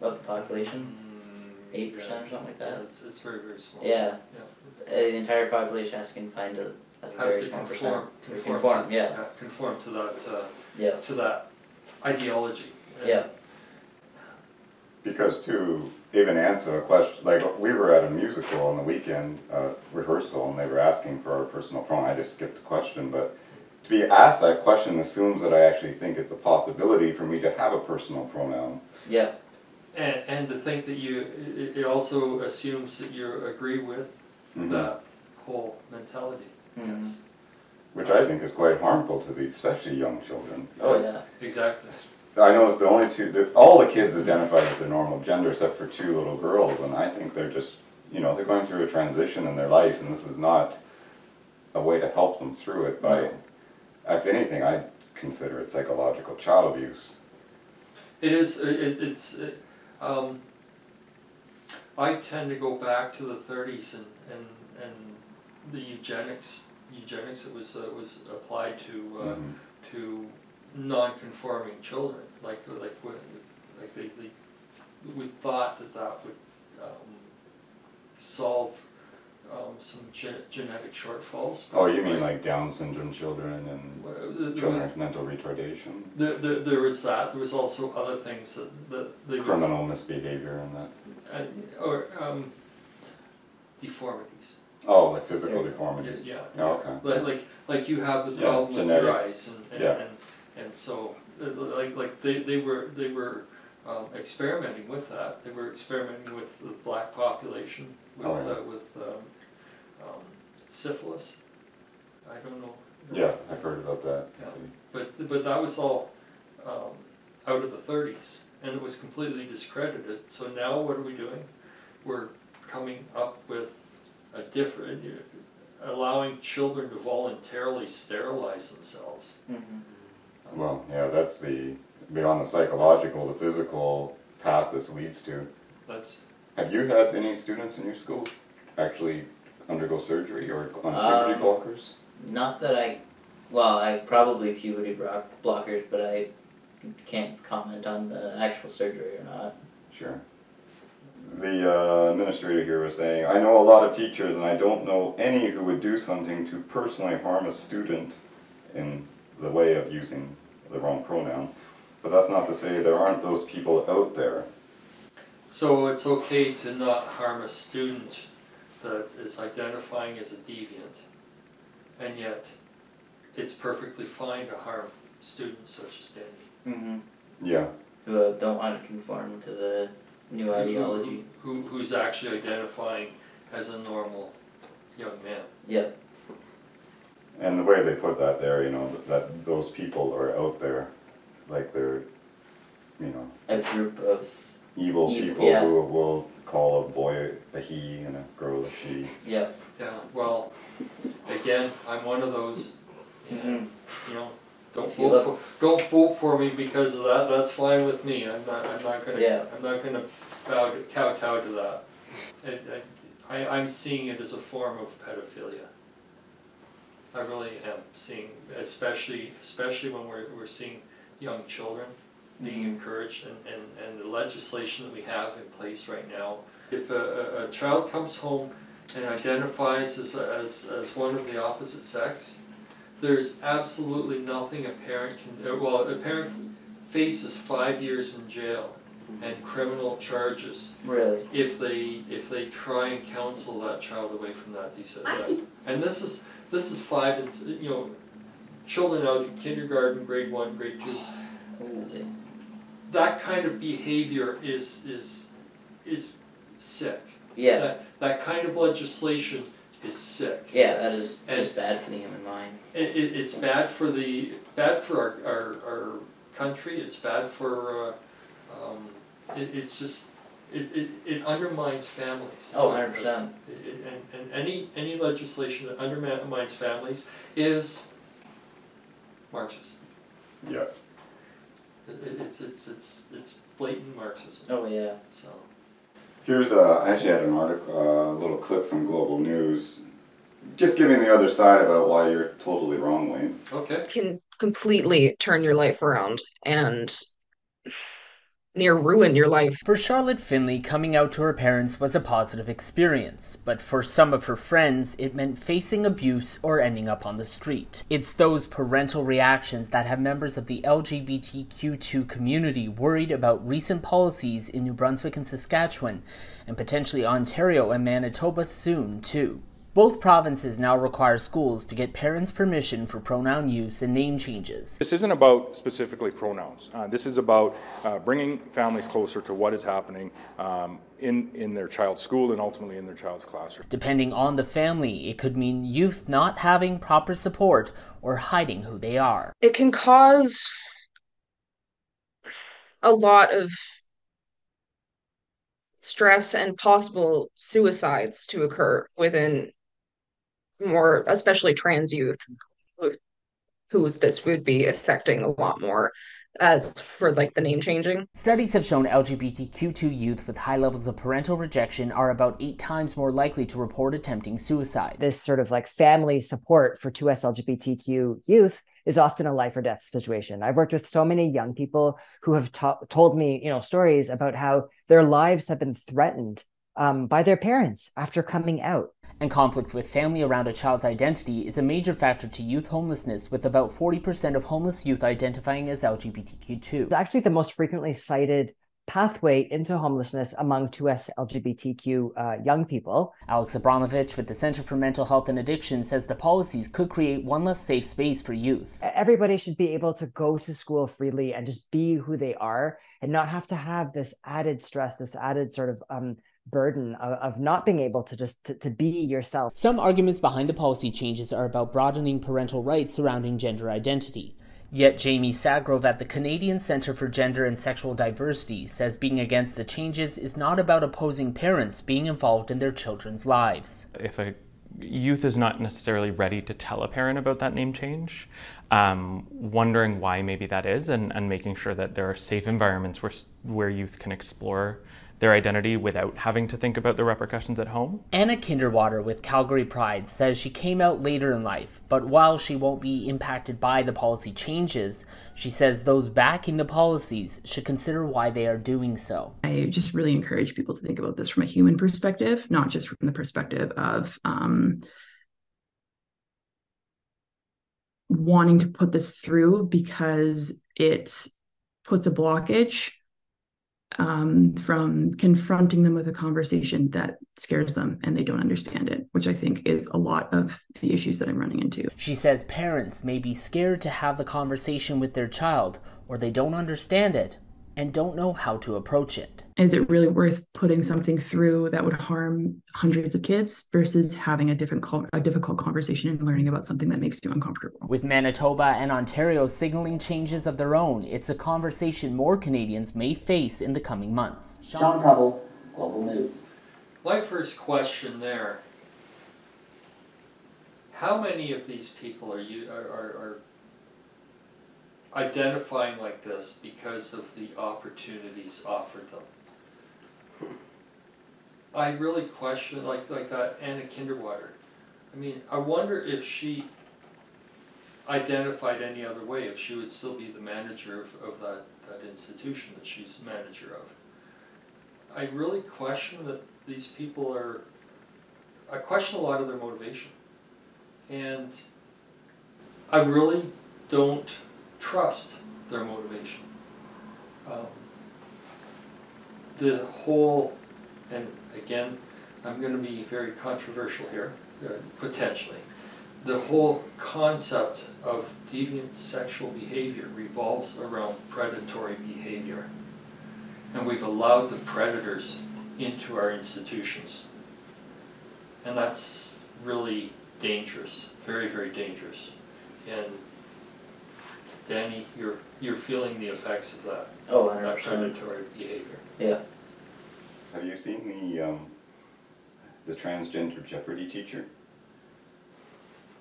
of the population. Mm, Eight percent or something like Yeah, that. it's, it's very, very small. Yeah. Yeah. Uh, the entire population has to confine to a Has very to small conform, percent. conform. Conform. to- Yeah. Conform to that, uh, Yeah. to that ideology. And- Yeah. Because to even answer a question, like we were at a musical on the weekend uh, rehearsal, and they were asking for our personal pronoun. I just skipped the question, but to be asked that question assumes that I actually think it's a possibility for me to have a personal pronoun. Yeah. And, and to think that you, it, it also assumes that you agree with Mhm. that whole mentality. Mhm. Yes. Which I think is quite harmful to the, especially young children. Oh yeah. Exactly. I noticed the only two, the, all the kids identify with their normal gender except for two little girls, and I think they're just, you know, they're going through a transition in their life, and this is not a way to help them through it by, No. if anything, I consider it psychological child abuse. It is, it, it- it's, it, um, I tend to go back to the thirties and, and, and the eugenics, eugenics that was, uh, was applied to, uh, Mhm. to non-conforming children, like, like, like they, they, we thought that that would, um, solve, um, some ge- genetic shortfalls. Oh, you mean like Down syndrome children and Well, the- the- children with mental retardation, There, there, there was that. There was also other things that, that they criminal misbehavior and that? uh, or um, deformities. Oh, like physical Yeah. deformities? Yeah, Oh, okay. Like, like, like you have the Yeah, problem with your genetic. eyes and, and, Yeah. and, and so, uh, like, like they, they were, they were um, experimenting with that. They were experimenting with the black population, with, Oh, yeah. uh, with um, um, syphilis. I don't know. Yeah, I've heard about that. Yeah. But, but that was all um, out of the thirties, and it was completely discredited. So now what are we doing? We're coming up with a different, allowing children to voluntarily sterilize themselves. Mhm. Well, yeah, that's the, beyond the psychological, the physical path this leads to. That's, Have you had any students in your school actually undergo surgery or on puberty Um, blockers? Not that I, well, I probably puberty block- blockers, but I can't comment on the actual surgery or not. Sure. The uh, administrator here was saying, I know a lot of teachers and I don't know any who would do something to personally harm a student in the way of using the wrong pronoun. But that's not to say there aren't those people out there. so it's okay to not harm a student that is identifying as a deviant, and yet it's perfectly fine to harm students such as Danny. Mm-hmm. Yeah, Who uh, don't want to conform to the new ideology. Who, who's actually identifying as a normal young man. Yeah. and the way they put that there, you know, that, that those people are out there, like they're, you know, A group of, evil Evil, people yeah. who will call a boy a he and a girl a she. Yeah, Yeah, well, again, I'm one of those, Mhm. you know, don't If you vote for, don't vote for me because of that, that's fine with me, I'm not, I'm not gonna, Yeah. I'm not gonna bow, to- kowtow to that. It, I, I, I'm seeing it as a form of pedophilia. I really am seeing, especially, especially when we're, we're seeing young children being encouraged and, and, and the legislation that we have in place right now. If a, a, a child comes home and identifies as, as, as one of the opposite sex, there's absolutely nothing a parent can, uh, well, a parent faces five years in jail and criminal charges Really. if they, if they try and counsel that child away from that, dece- that. And this is, this is five and, you know, children out in kindergarten, grade one, grade two, Holy. That kind of behavior is, is, is sick. Yeah. That, that kind of legislation is sick. Yeah, that is And- just bad for the human mind. It, it, it's bad for the, bad for our, our, our country, it's bad for, uh, um, it, it's just, it, it, it undermines families. is Oh, what it does. 100%. It- it- And, and any, any legislation that undermines families is Marxist. Yeah. It, it- it's, it's, it's, it's blatant Marxism, Oh yeah. so. Here's uh, I actually had an article, a little clip from Global News, just giving the other side about why you're totally wrong, Wayne. Okay, can completely turn your life around and near ruin your life. For Charlotte Finley, coming out to her parents was a positive experience, but for some of her friends, it meant facing abuse or ending up on the street. It's those parental reactions that have members of the LGBTQ2 community worried about recent policies in New Brunswick and Saskatchewan, and potentially Ontario and Manitoba soon, too. Both provinces now require schools to get parents' permission for pronoun use and name changes. This isn't about specifically pronouns. Uh, this is about uh, bringing families closer to what is happening um, in, in their child's school and ultimately in their child's classroom. Depending on the family, it could mean youth not having proper support or hiding who they are. It can cause a lot of stress and possible suicides to occur within more, especially trans youth, who, who this would be affecting a lot more as for like the name changing. Studies have shown LGBTQ2 youth with high levels of parental rejection are about eight times more likely to report attempting suicide. This sort of like family support for 2S LGBTQ youth is often a life or death situation. I've worked with so many young people who have to- told me, you know, stories about how their lives have been threatened um, by their parents after coming out. And conflict with family around a child's identity is a major factor to youth homelessness, with about 40% of homeless youth identifying as LGBTQ2. It's actually the most frequently cited pathway into homelessness among 2S LGBTQ uh, young people. Alex Abramovich with the Center for Mental Health and Addiction says the policies could create one less safe space for youth. Everybody should be able to go to school freely and just be who they are and not have to have this added stress, this added sort of um, burden of, of, not being able to just to, to be yourself. Some arguments behind the policy changes are about broadening parental rights surrounding gender identity. Yet Jamie Sagrove at the Canadian Centre for Gender and Sexual Diversity says being against the changes is not about opposing parents being involved in their children's lives. If a youth is not necessarily ready to tell a parent about that name change, um, wondering why maybe that is, and, and making sure that there are safe environments where, where youth can explore their identity without having to think about the repercussions at home. Anna Kinderwater with Calgary Pride says she came out later in life, but while she won't be impacted by the policy changes, she says those backing the policies should consider why they are doing so. I just really encourage people to think about this from a human perspective, not just from the perspective of um, wanting to put this through because it puts a blockage um, from confronting them with a conversation that scares them and they don't understand it, which I think is a lot of the issues that I'm running into. She says parents may be scared to have the conversation with their child or they don't understand it and don't know how to approach it. Is it really worth putting something through that would harm hundreds of kids versus having a difficult a difficult conversation and learning about something that makes you uncomfortable? With Manitoba and Ontario signaling changes of their own, it's a conversation more Canadians may face in the coming months. Sean Cubble, Global News. My first question there, how many of these people are you are, are, are identifying like this because of the opportunities offered them. I really question like like that Anna Kinderwater. I mean, I wonder if she identified any other way, if she would still be the manager of, of that, that institution that she's manager of. I really question that these people are, I question a lot of their motivation. And I really don't trust their motivation. Um, the whole, and again, I'm going to be very controversial here, uh, potentially. The whole concept of deviant sexual behavior revolves around predatory behavior. And we've allowed the predators into our institutions. And that's really dangerous, very, very dangerous. And Danny, you're, you're feeling the effects of that. Oh, 100%. predatory behavior. Yeah. Have you seen the um, the transgender Jeopardy teacher?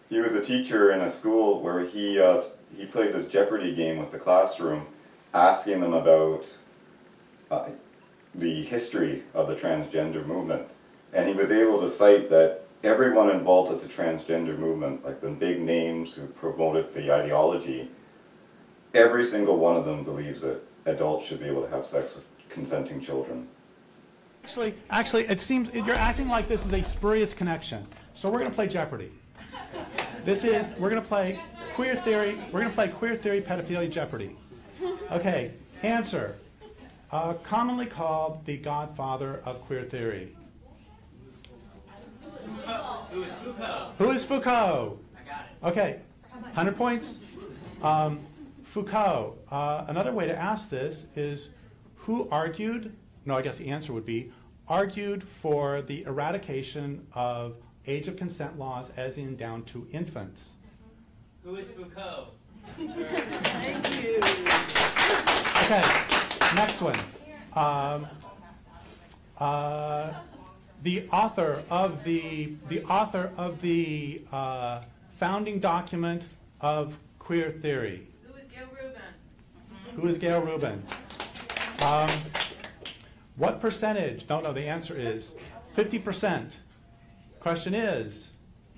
He was a teacher in a school where he uh, he played this Jeopardy game with the classroom, asking them about uh, the history of the transgender movement, and he was able to cite that everyone involved with the transgender movement, like the big names who promoted the ideology, every single one of them believes that adults should be able to have sex with consenting children. Actually, actually, it seems you're acting like this is a spurious connection. So we're going to play Jeopardy. This is we're going to play queer theory. We're going to play queer theory pedophilia Jeopardy. Okay, answer. Uh, commonly called the godfather of queer theory. Who is Foucault? Who is Foucault? Okay, 100 points. Um, Foucault. Uh, another way to ask this is who argued, no, I guess the answer would be, argued for the eradication of age of consent laws as in down to infants. Who is Foucault? Thank you. Okay, next one. Um, uh, the author of the the author of the uh, founding document of queer theory. Who is Gayle Rubin? Who is Gayle Rubin? Um, what percentage? No, no. The answer is 50 percent. Question is.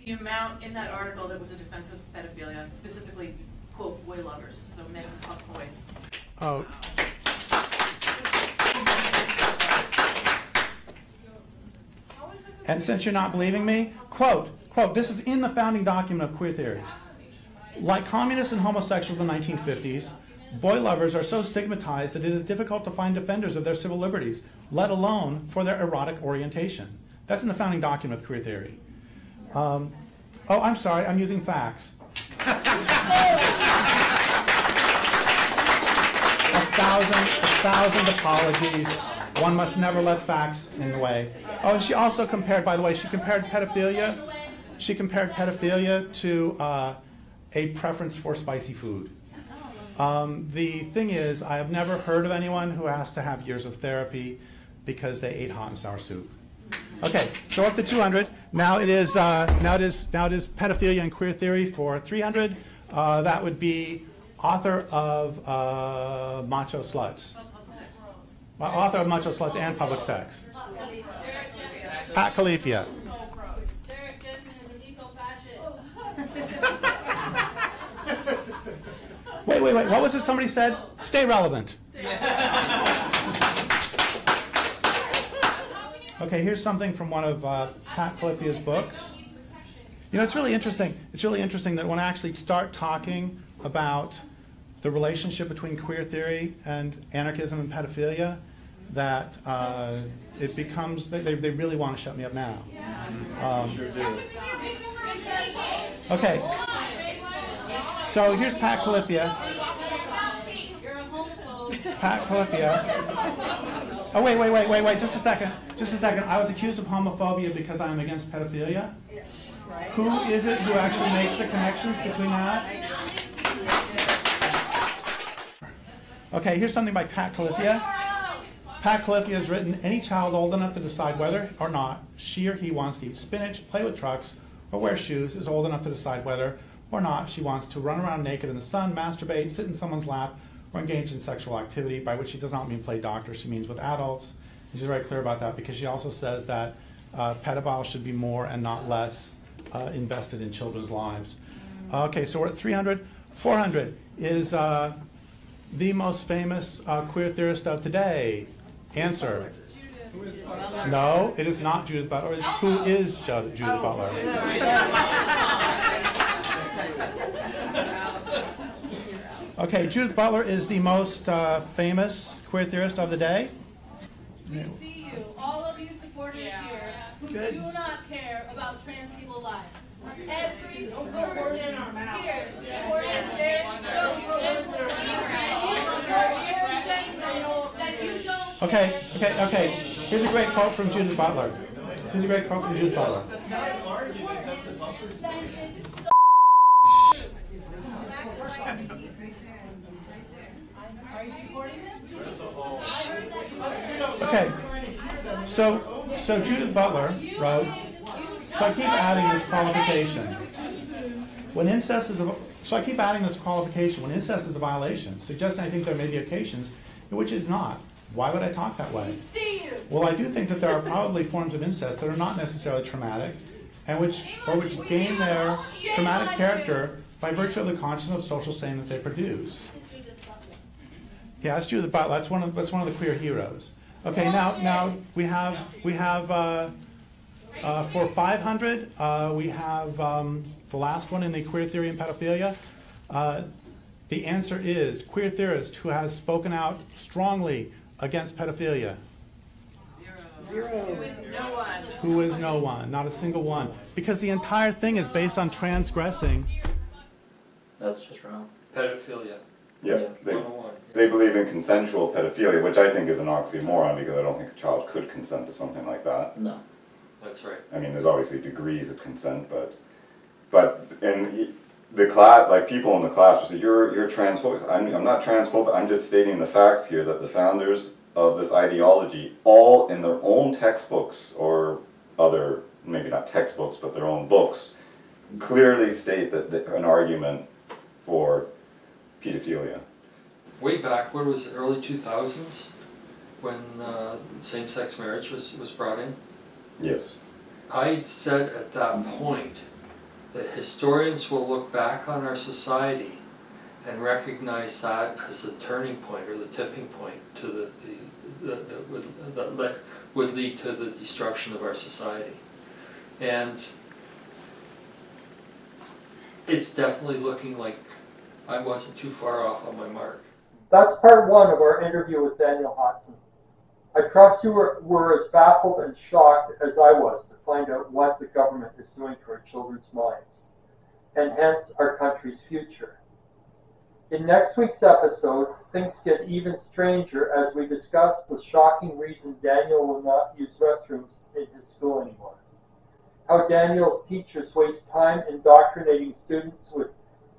The amount in that article that was a defense of pedophilia, specifically, quote, boy lovers, so men who fuck boys. Oh. And since you're not believing me, quote, quote, this is in the founding document of queer theory. Like communists and homosexuals in the 1950s, boy lovers are so stigmatized that it is difficult to find defenders of their civil liberties, let alone for their erotic orientation. That's in the founding document of queer theory. Um, oh, I'm sorry, I'm using facts. <laughs> a thousand, a thousand apologies. One must never let facts in the way. Oh, and she also compared, by the way, she compared pedophilia. She compared pedophilia to uh, a preference for spicy food. Um, the thing is, I have never heard of anyone who has to have years of therapy because they ate hot and sour soup. Okay, so up to 200. Now it is uh, now it is now it is pedophilia and queer theory for 300. Uh, that would be author of uh, Macho Sluts. Uh, author of Macho Sluts and Public Sex. Pat Califia. Wait, wait, wait. What was it somebody said? Stay relevant. Okay, here's something from one of uh, Pat Califia's books. You know, it's really interesting. It's really interesting that when I actually start talking about the relationship between queer theory and anarchism and pedophilia, that uh, it becomes, they, they really want to shut me up now. Um, Sure do. okay, so here's Pat Califia. Pat Califia. Oh, wait, wait, wait, wait, wait, just a second. Just a second. I was accused of homophobia because I am against pedophilia. Yes. Right. Who is it who actually makes the connections between that? Okay, here's something by Pat Califia. Pat Califia has written, any child old enough to decide whether or not she or he wants to eat spinach, play with trucks, or wear shoes is old enough to decide whether or not she wants to run around naked in the sun, masturbate, sit in someone's lap, or engage in sexual activity, by which she does not mean play doctor, she means with adults. And she's very clear about that because she also says that uh, pedophiles should be more and not less uh, invested in children's lives. Okay, so we're at 300. 400 is uh, the most famous uh, queer theorist of today. Answer. No, it is not Judith Butler. It's who is Judith Butler? <laughs> <laughs> Okay, Judith Butler is the most uh, famous queer theorist of the day. We see you, all of you supporters here, who Good. do not care about trans people's lives. Every person here supports Derek Jones. That you don't Okay, okay, okay. Here's a great quote from Judith Butler. Here's a great quote from Judith Butler. Are you supporting them? Okay, so so Judith Butler wrote. So I keep adding this qualification. When incest is a, so I keep adding this qualification. When incest is a violation, suggesting I think there may be occasions in which it's not. Why would I talk that way? Well, I do think that there are probably forms of incest that are not necessarily traumatic, and which or which gain their traumatic character by virtue of the conscience of social stain that they produce. Yeah, that's Judith Butler. That's one of that's one of the queer heroes. Okay, now now we have we have uh, uh, for 500 uh, we have um, the last one in the queer theory and pedophilia. Uh, the answer is queer theorist who has spoken out strongly against pedophilia. Who is no one? Who is no one? Not a single one. Because the entire thing is based on transgressing. That's just wrong. Pedophilia. Yeah, they, 101. They believe in consensual pedophilia, which I think is an oxymoron because I don't think a child could consent to something like that. No. That's right. I mean, there's obviously degrees of consent, but, but, and he, the class, like people in the class will say, you're, you're transphobic. I'm, I'm not transphobic, I'm just stating the facts here that the founders of this ideology, all in their own textbooks or other, maybe not textbooks, but their own books, clearly state that, that an argument for pedophilia. Way back, what was it, early 2000s, when uh, same-sex marriage was, was brought in? Yes. I said at that point that historians will look back on our society and recognize that as the turning point or the tipping point to the, the, the, that would, that le- would lead to the destruction of our society. And it's definitely looking like I wasn't too far off on my mark. That's part one of our interview with Daniel Hotson. I trust you were, were as baffled and shocked as I was to find out what the government is doing to our children's minds, and hence our country's future. In next week's episode, things get even stranger as we discuss the shocking reason Daniel will not use restrooms in his school anymore. How Daniel's teachers waste time indoctrinating students with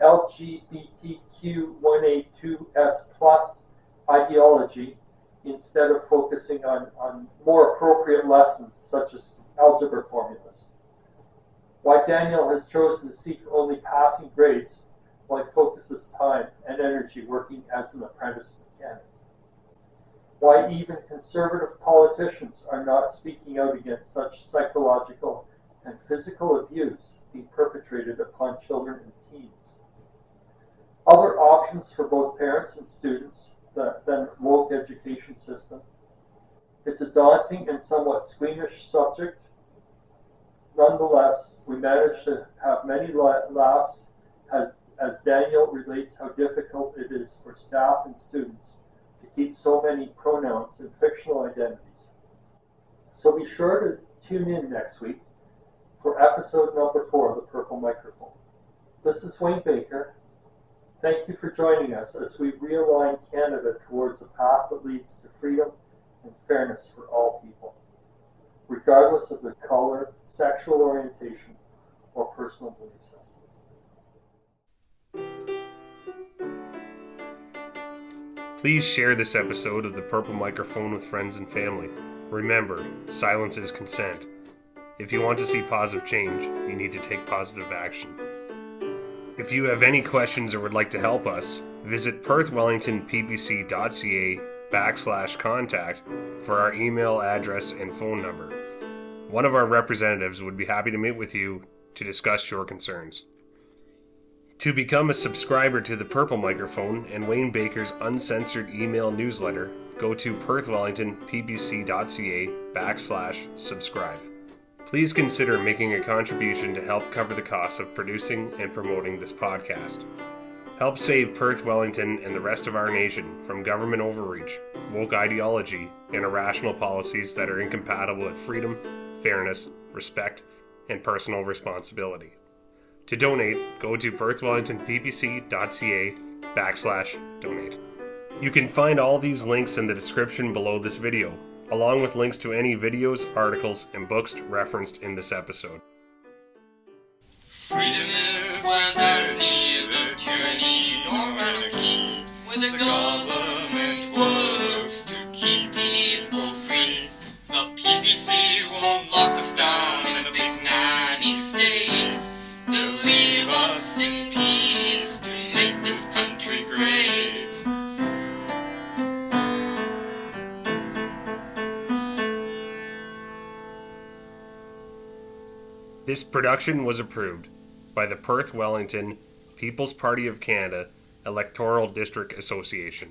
LGBTQ1A2S plus ideology instead of focusing on, on more appropriate lessons such as algebra formulas. Why Daniel has chosen to seek only passing grades while he focuses time and energy working as an apprentice mechanic. Why even conservative politicians are not speaking out against such psychological and physical abuse being perpetrated upon children and. Other options for both parents and students than woke education system. It's a daunting and somewhat squeamish subject. Nonetheless, we managed to have many laughs as, as Daniel relates how difficult it is for staff and students to keep so many pronouns and fictional identities. So be sure to tune in next week for episode number four of The Purple Microphone. This is Wayne Baker. Thank you for joining us as we realign Canada towards a path that leads to freedom and fairness for all people, regardless of their color, sexual orientation, or personal belief system. Please share this episode of The Purple Microphone with friends and family. Remember, silence is consent. If you want to see positive change, you need to take positive action. If you have any questions or would like to help us, visit perthwellingtonppc.ca backslash contact for our email address and phone number. One of our representatives would be happy to meet with you to discuss your concerns. To become a subscriber to the Purple Microphone and Wayne Baker's uncensored email newsletter, go to perthwellingtonppc.ca backslash subscribe. Please consider making a contribution to help cover the costs of producing and promoting this podcast. Help save Perth Wellington and the rest of our nation from government overreach, woke ideology, and irrational policies that are incompatible with freedom, fairness, respect, and personal responsibility. To donate, go to perthwellingtonppc.ca backslash donate. You can find all these links in the description below this video along with links to any videos, articles, and books referenced in this episode. Freedom is where there's neither tyranny nor anarchy, where the government works to keep people free. The PPC won't lock us down in a big nanny state. This production was approved by the Perth Wellington People's Party of Canada Electoral District Association.